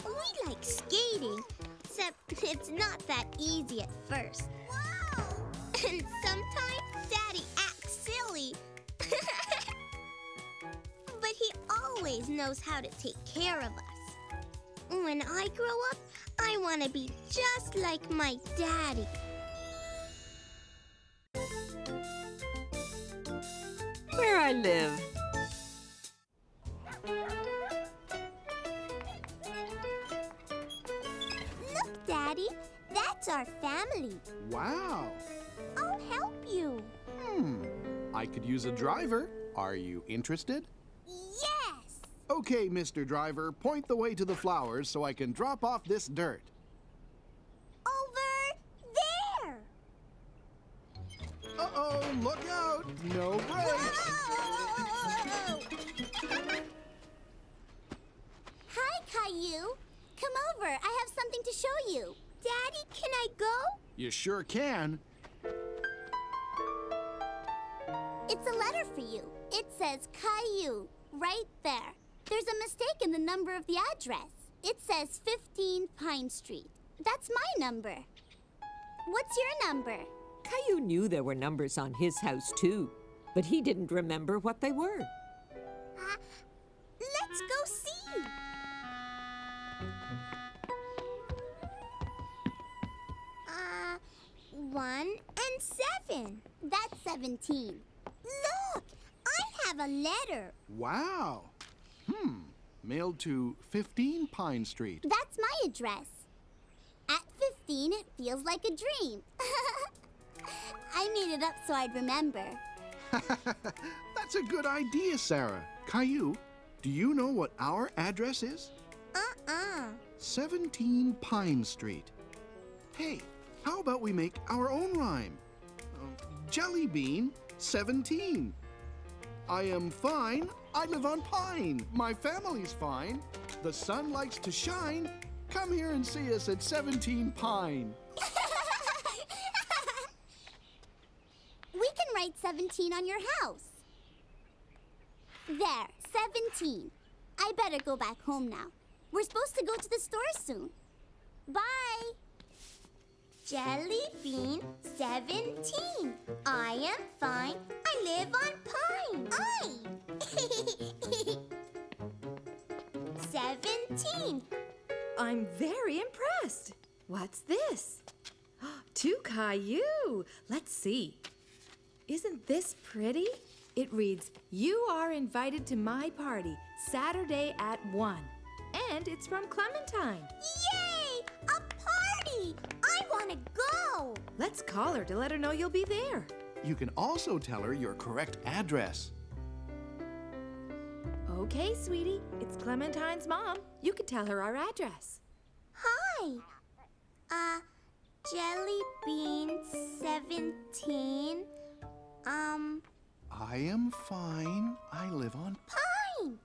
We like skating, except it's not that easy at first. Wow! And sometimes Daddy acts silly. But he always knows how to take care of us. When I grow up, I want to be just like my daddy. Where I live. Look, Daddy, that's our family. Wow. I'll help you. Hmm. I could use a driver. Are you interested? Okay, Mr. Driver, point the way to the flowers so I can drop off this dirt. Over there! Uh-oh, look out! No brakes! Hi, Caillou. Come over. I have something to show you. Daddy, can I go? You sure can. It's a letter for you. It says Caillou right there. There's a mistake in the number of the address. It says 15 Pine Street. That's my number. What's your number? Caillou knew there were numbers on his house, too, but he didn't remember what they were. Uh, let's go see. Uh, one and seven. That's 17. Look, I have a letter. Wow. Hmm. Mailed to 15 Pine Street. That's my address. At 15, it feels like a dream. I made it up so I'd remember. That's a good idea, Sarah. Caillou, do you know what our address is? Uh-uh. 17 Pine Street. Hey, how about we make our own rhyme? Uh, Jelly Bean 17. I am fine. I live on Pine. My family's fine. The sun likes to shine. Come here and see us at 17 Pine. We can write 17 on your house. There, 17. I better go back home now. We're supposed to go to the store soon. Bye. Jelly Bean 17. I am fine. I live on Pine. I. 17. I'm very impressed. What's this? To Caillou. Let's see. Isn't this pretty? It reads, You are invited to my party Saturday at 1. And it's from Clementine. Yay! A party! I want to go. Let's call her to let her know you'll be there. You can also tell her your correct address. Okay, sweetie. It's Clementine's mom. You can tell her our address. Hi. Uh, Jelly Bean 17. Um, I am fine. I live on. Pine!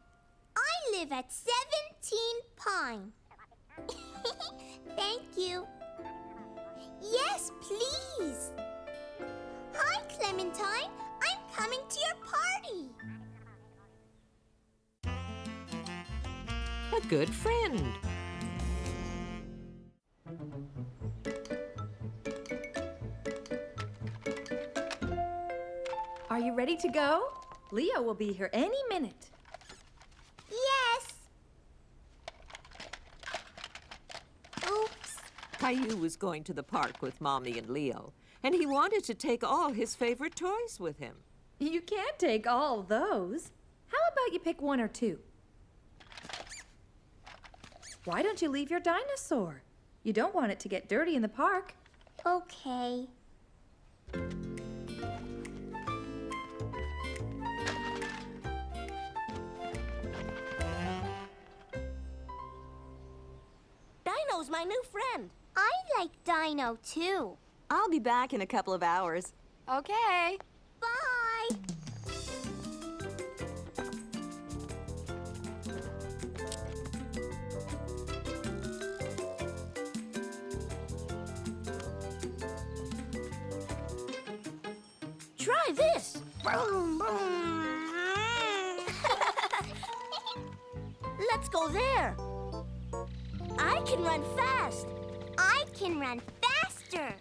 I live at 17 Pine. Thank you. Yes, please. Hi, Clementine. I'm coming to your party. A good friend. Are you ready to go? Leo will be here any minute. Yes. Oops. Caillou was going to the park with Mommy and Leo, and he wanted to take all his favorite toys with him. You can't take all those. How about you pick one or two? Why don't you leave your dinosaur? You don't want it to get dirty in the park. Okay. Dino's my new friend. I like Dino too. I'll be back in a couple of hours. Okay. Bye. Try this. Boom, boom. Let's go there. I can run fast. Can run faster.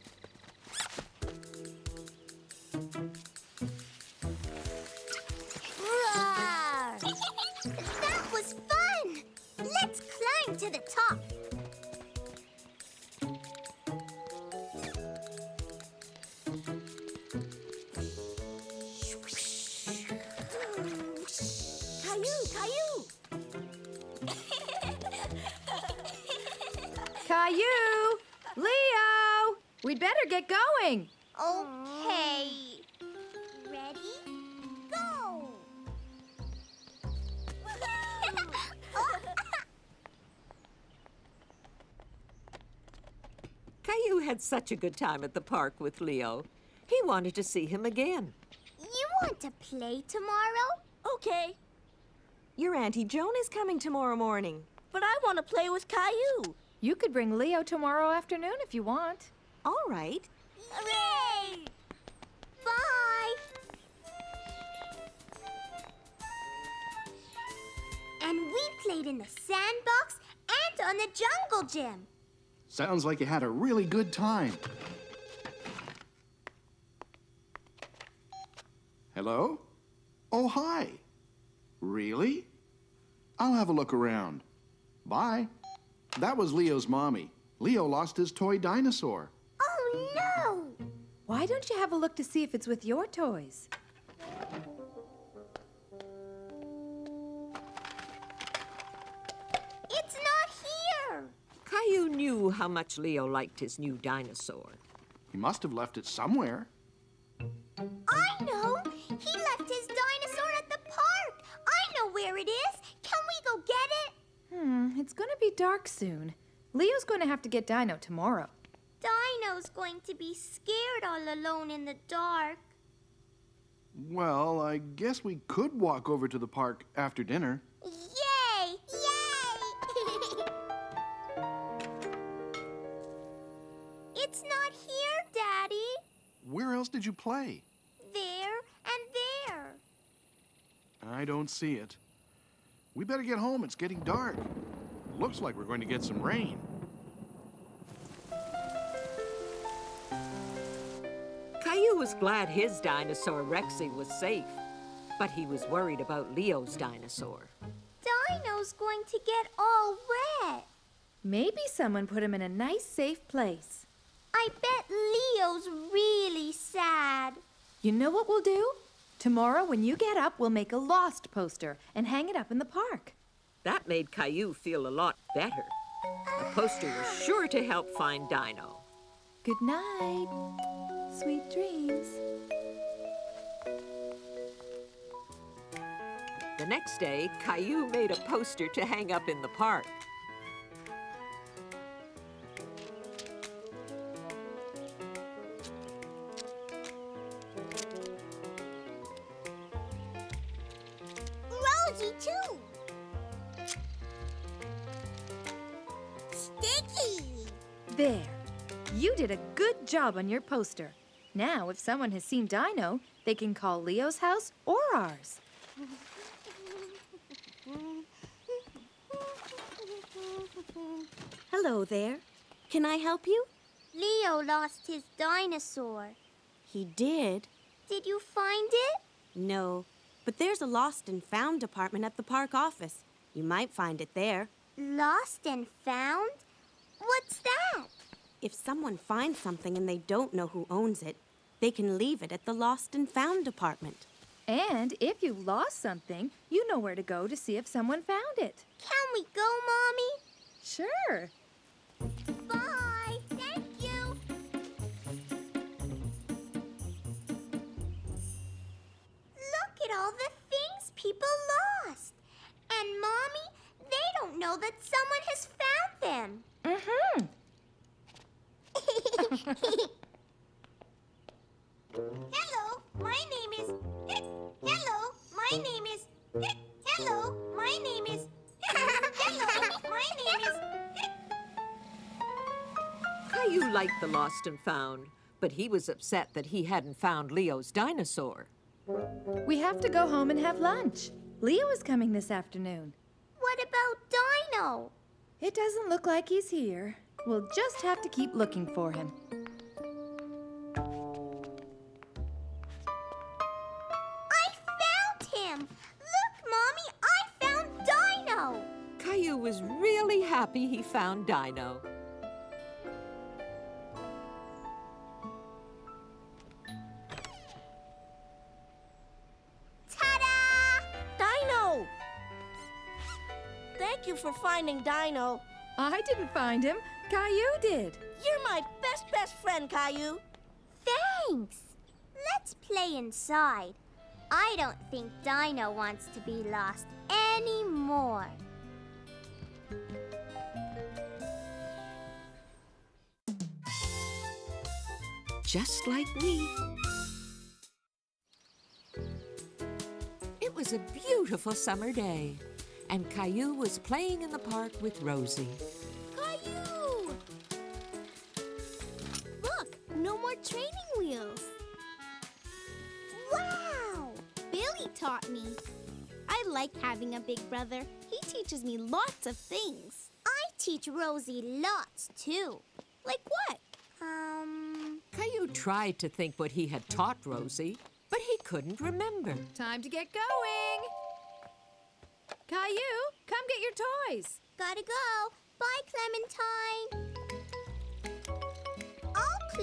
Going. Okay. Ready? Go! Caillou had such a good time at the park with Leo. He wanted to see him again. you want to play tomorrow? Okay, Your Auntie Joan is coming tomorrow morning. but I want to play with Caillou. You could bring Leo tomorrow afternoon if you want. All right. Hooray! Bye! And we played in the sandbox and on the jungle gym. Sounds like you had a really good time. Hello? Oh, hi. Really? I'll have a look around. Bye. That was Leo's mommy. Leo lost his toy dinosaur. Oh no! Why don't you have a look to see if it's with your toys? It's not here! Caillou knew how much Leo liked his new dinosaur. He must have left it somewhere. I know! He left his dinosaur at the park! I know where it is! Can we go get it? Hmm, it's gonna be dark soon. Leo's gonna have to get Dino tomorrow. Dino's going to be scared all alone in the dark. Well, I guess we could walk over to the park after dinner. Yay! Yay! it's not here, Daddy. Where else did you play? There and there. I don't see it. We better get home. It's getting dark. Looks like we're going to get some rain. Was glad his dinosaur Rexy was safe, but he was worried about Leo's dinosaur. Dino's going to get all wet. Maybe someone put him in a nice, safe place. I bet Leo's really sad. You know what we'll do? Tomorrow, when you get up, we'll make a lost poster and hang it up in the park. That made Caillou feel a lot better. The poster was sure to help find Dino. Good night. Sweet dreams. The next day, Caillou made a poster to hang up in the park. Rosie, too. Sticky! There. You did a good job on your poster. Now, if someone has seen Dino, they can call Leo's house or ours. Hello there. Can I help you? Leo lost his dinosaur. He did. Did you find it? No, but there's a lost and found department at the park office. You might find it there. Lost and found? What's that? If someone finds something and they don't know who owns it, they can leave it at the lost and found department. And if you lost something, you know where to go to see if someone found it. Can we go, Mommy? Sure. Bye. Thank you. Look at all the things people lost. And, Mommy, they don't know that someone has found them. Mm-hmm. Hello, my name is. Hello, my name is. Hello, my name is. Hello, my name is. Caillou liked the lost and found, but he was upset that he hadn't found Leo's dinosaur. We have to go home and have lunch. Leo is coming this afternoon. What about Dino? It doesn't look like he's here. We'll just have to keep looking for him. I found him! Look, Mommy, I found Dino! Caillou was really happy he found Dino. Ta-da! Dino! Thank you for finding Dino. I didn't find him. Caillou did. You're my best, best friend, Caillou. Thanks! Let's play inside. I don't think Dino wants to be lost anymore. Just like me. It was a beautiful summer day, and Caillou was playing in the park with Rosie. Training wheels. Wow! Billy taught me. I like having a big brother. He teaches me lots of things. I teach Rosie lots too. Like what? Um. Caillou tried to think what he had taught Rosie, but he couldn't remember. Time to get going. Caillou, come get your toys. Gotta go. Bye, Clementine.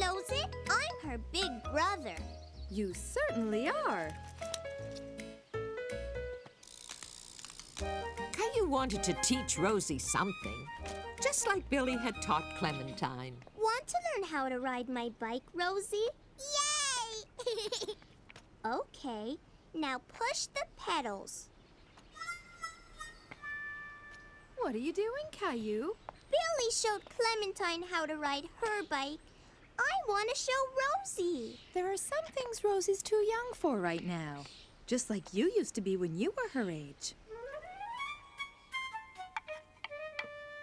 I'll close it. I'm her big brother. You certainly are. Caillou wanted to teach Rosie something, just like Billy had taught Clementine. Want to learn how to ride my bike, Rosie? Yay! okay, now push the pedals. What are you doing, Caillou? Billy showed Clementine how to ride her bike. I want to show Rosie. There are some things Rosie's too young for right now. Just like you used to be when you were her age.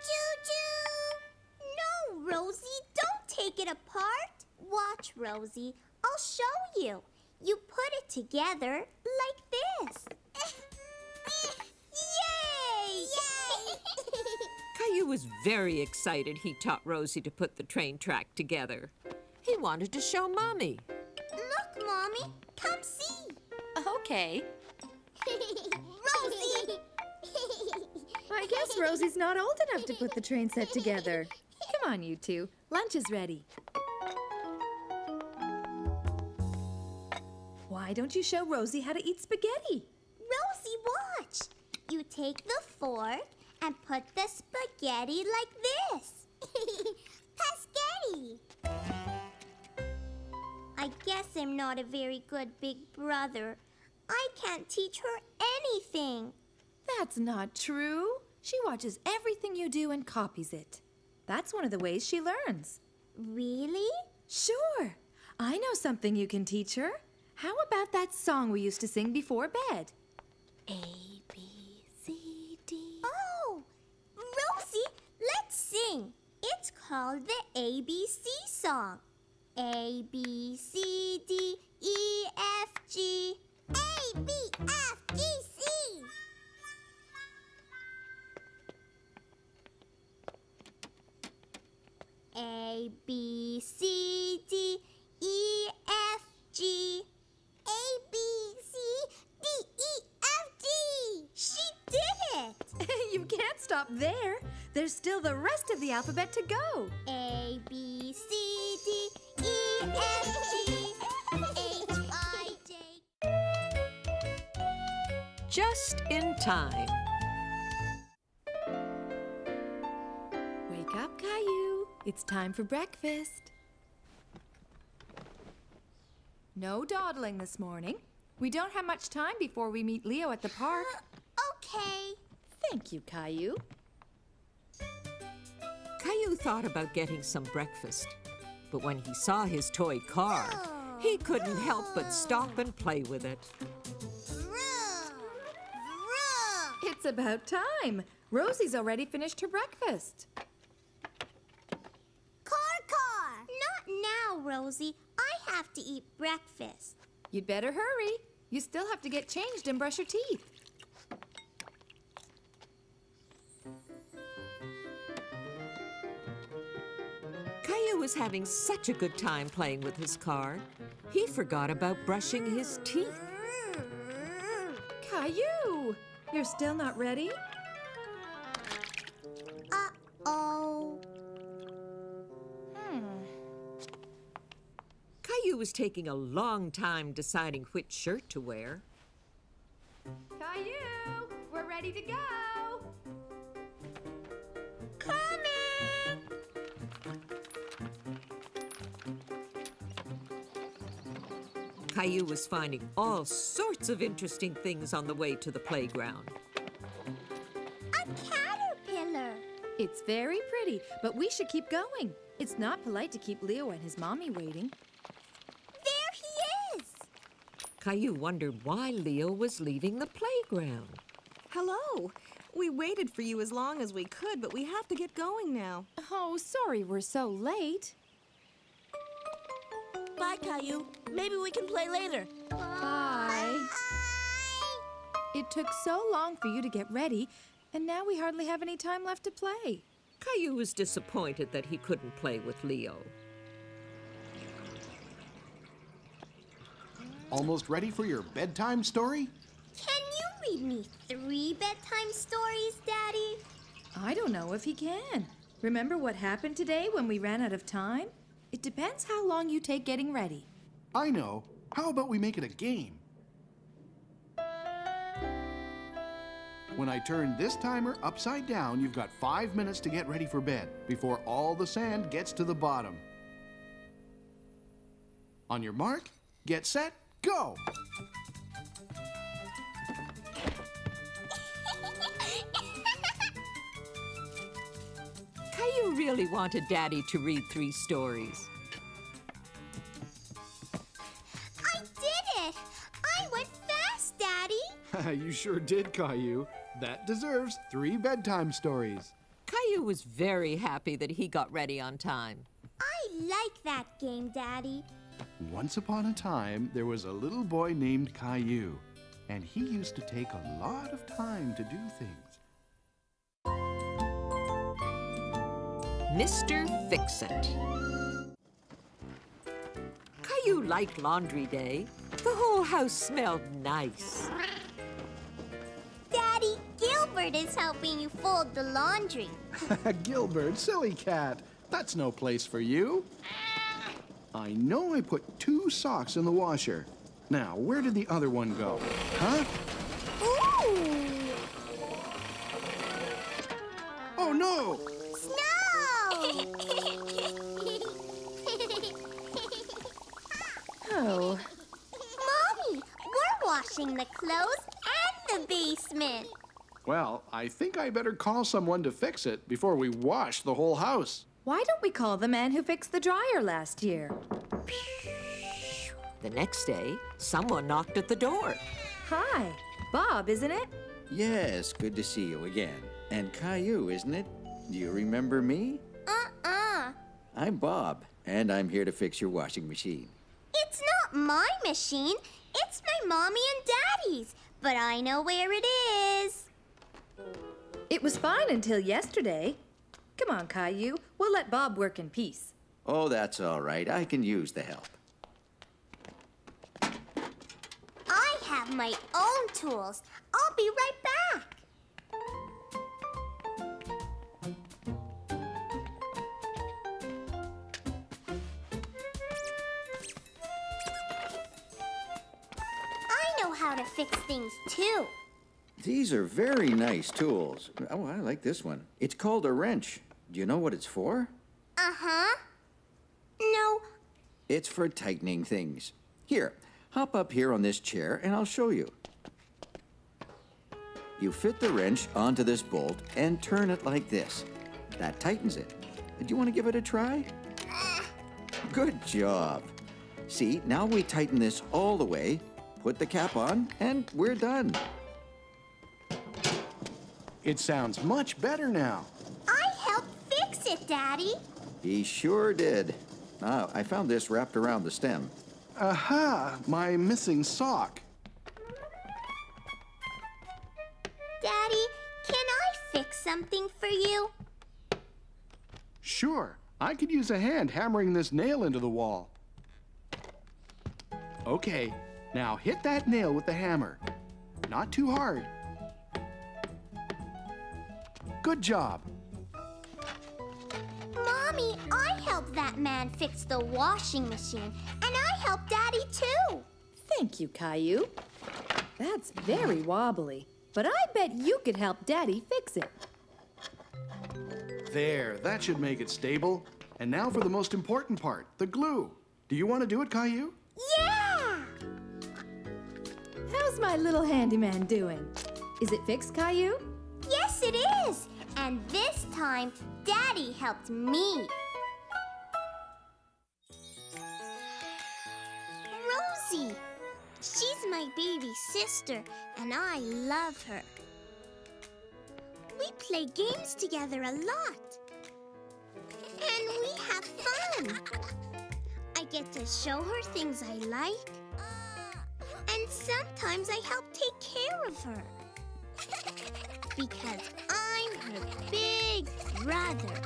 Choo-choo! No, Rosie, don't take it apart. Watch, Rosie. I'll show you. You put it together like this. Yay! Yay! Caillou was very excited he taught Rosie to put the train track together. He wanted to show Mommy. Look, Mommy. Come see. Okay. Rosie! I guess Rosie's not old enough to put the train set together. Come on, you two. Lunch is ready. Why don't you show Rosie how to eat spaghetti? Rosie, watch. You take the fork and put the spaghetti like this. Paschetti. I guess I'm not a very good big brother. I can't teach her anything. That's not true. She watches everything you do and copies it. That's one of the ways she learns. Really? Sure. I know something you can teach her. How about that song we used to sing before bed? A, called the ABC song. A, B, C, D, E, F, G. A, B, F, G, C. A, B, C, D, E, F, G. A, B, C, D, E, She did it! you can't stop there. There's still the rest of the alphabet to go. A, B, C, D, E, F, G, H, I, J. Just in time. Wake up, Caillou. It's time for breakfast. No dawdling this morning. We don't have much time before we meet Leo at the park. Okay. Thank you, Caillou. Caillou thought about getting some breakfast, but when he saw his toy car, he couldn't help but stop and play with it. It's about time. Rosie's already finished her breakfast. Car, car! Not now, Rosie. I have to eat breakfast. You'd better hurry. You still have to get changed and brush your teeth. Caillou was having such a good time playing with his car, he forgot about brushing his teeth. Caillou! You're still not ready? Uh-oh. Caillou was taking a long time deciding which shirt to wear. Caillou! We're ready to go! Coming! Caillou was finding all sorts of interesting things on the way to the playground. A caterpillar. It's very pretty, but we should keep going. It's not polite to keep Leo and his mommy waiting. There. Caillou wondered why Leo was leaving the playground. Hello. We waited for you as long as we could, but we have to get going now. Oh, sorry we're so late. Bye, Caillou. Maybe we can play later. Bye. It took so long for you to get ready, and now we hardly have any time left to play. Caillou was disappointed that he couldn't play with Leo. Almost ready for your bedtime story? Can you read me three bedtime stories, Daddy? I don't know if he can. Remember what happened today when we ran out of time? It depends how long you take getting ready. I know. How about we make it a game? When I turn this timer upside down, you've got five minutes to get ready for bed before all the sand gets to the bottom. On your mark, get set, go! Caillou really wanted Daddy to read three stories. I did it! I went fast, Daddy! you sure did, Caillou. That deserves three bedtime stories. Caillou was very happy that he got ready on time. I like that game, Daddy. Once upon a time, there was a little boy named Caillou, and he used to take a lot of time to do things. Mr. Fix-It. Caillou liked laundry day. The whole house smelled nice. Daddy, Gilbert is helping you fold the laundry. Gilbert, silly cat. That's no place for you. Ah. I know I put two socks in the washer. Now, where did the other one go? Huh? Ooh! Oh no! Snow! Oh, Mommy, we're washing the clothes and the basement. Well, I think I better call someone to fix it before we wash the whole house. Why don't we call the man who fixed the dryer last year? The next day, someone knocked at the door. Hi, Bob, isn't it? Yes, good to see you again. And Caillou, isn't it? Do you remember me? Uh-uh. I'm Bob, and I'm here to fix your washing machine. It's not my machine. It's my mommy and daddy's. But I know where it is. It was fine until yesterday. Come on, Caillou. We'll let Bob work in peace. Oh, that's all right. I can use the help. I have my own tools. I'll be right back. I know how to fix things too. These are very nice tools. Oh, I like this one. It's called a wrench. Do you know what it's for? Uh huh. No, It's for tightening things. Here, hop up here on this chair and I'll show you. You fit the wrench onto this bolt and turn it like this. That tightens it. Do you want to give it a try? Good job. See, now we tighten this all the way, put the cap on, and we're done. It sounds much better now. I helped fix it, Daddy. He sure did. Ah, I found this wrapped around the stem. Aha, my missing sock. Daddy, can I fix something for you? Sure, I could use a hand hammering this nail into the wall. Okay, now hit that nail with the hammer. Not too hard. Good job. Mommy, I helped that man fix the washing machine, and I helped Daddy too. Thank you, Caillou. That's very wobbly, but I bet you could help Daddy fix it. There, that should make it stable. And now for the most important part, the glue. Do you want to do it, Caillou? Yeah! How's my little handyman doing? Is it fixed, Caillou? Yes, it is. And this time, Daddy helped me. She's my baby sister, and I love her. We play games together a lot. And we have fun. I get to show her things I like. And sometimes I help take care of her. Because I'm her big brother.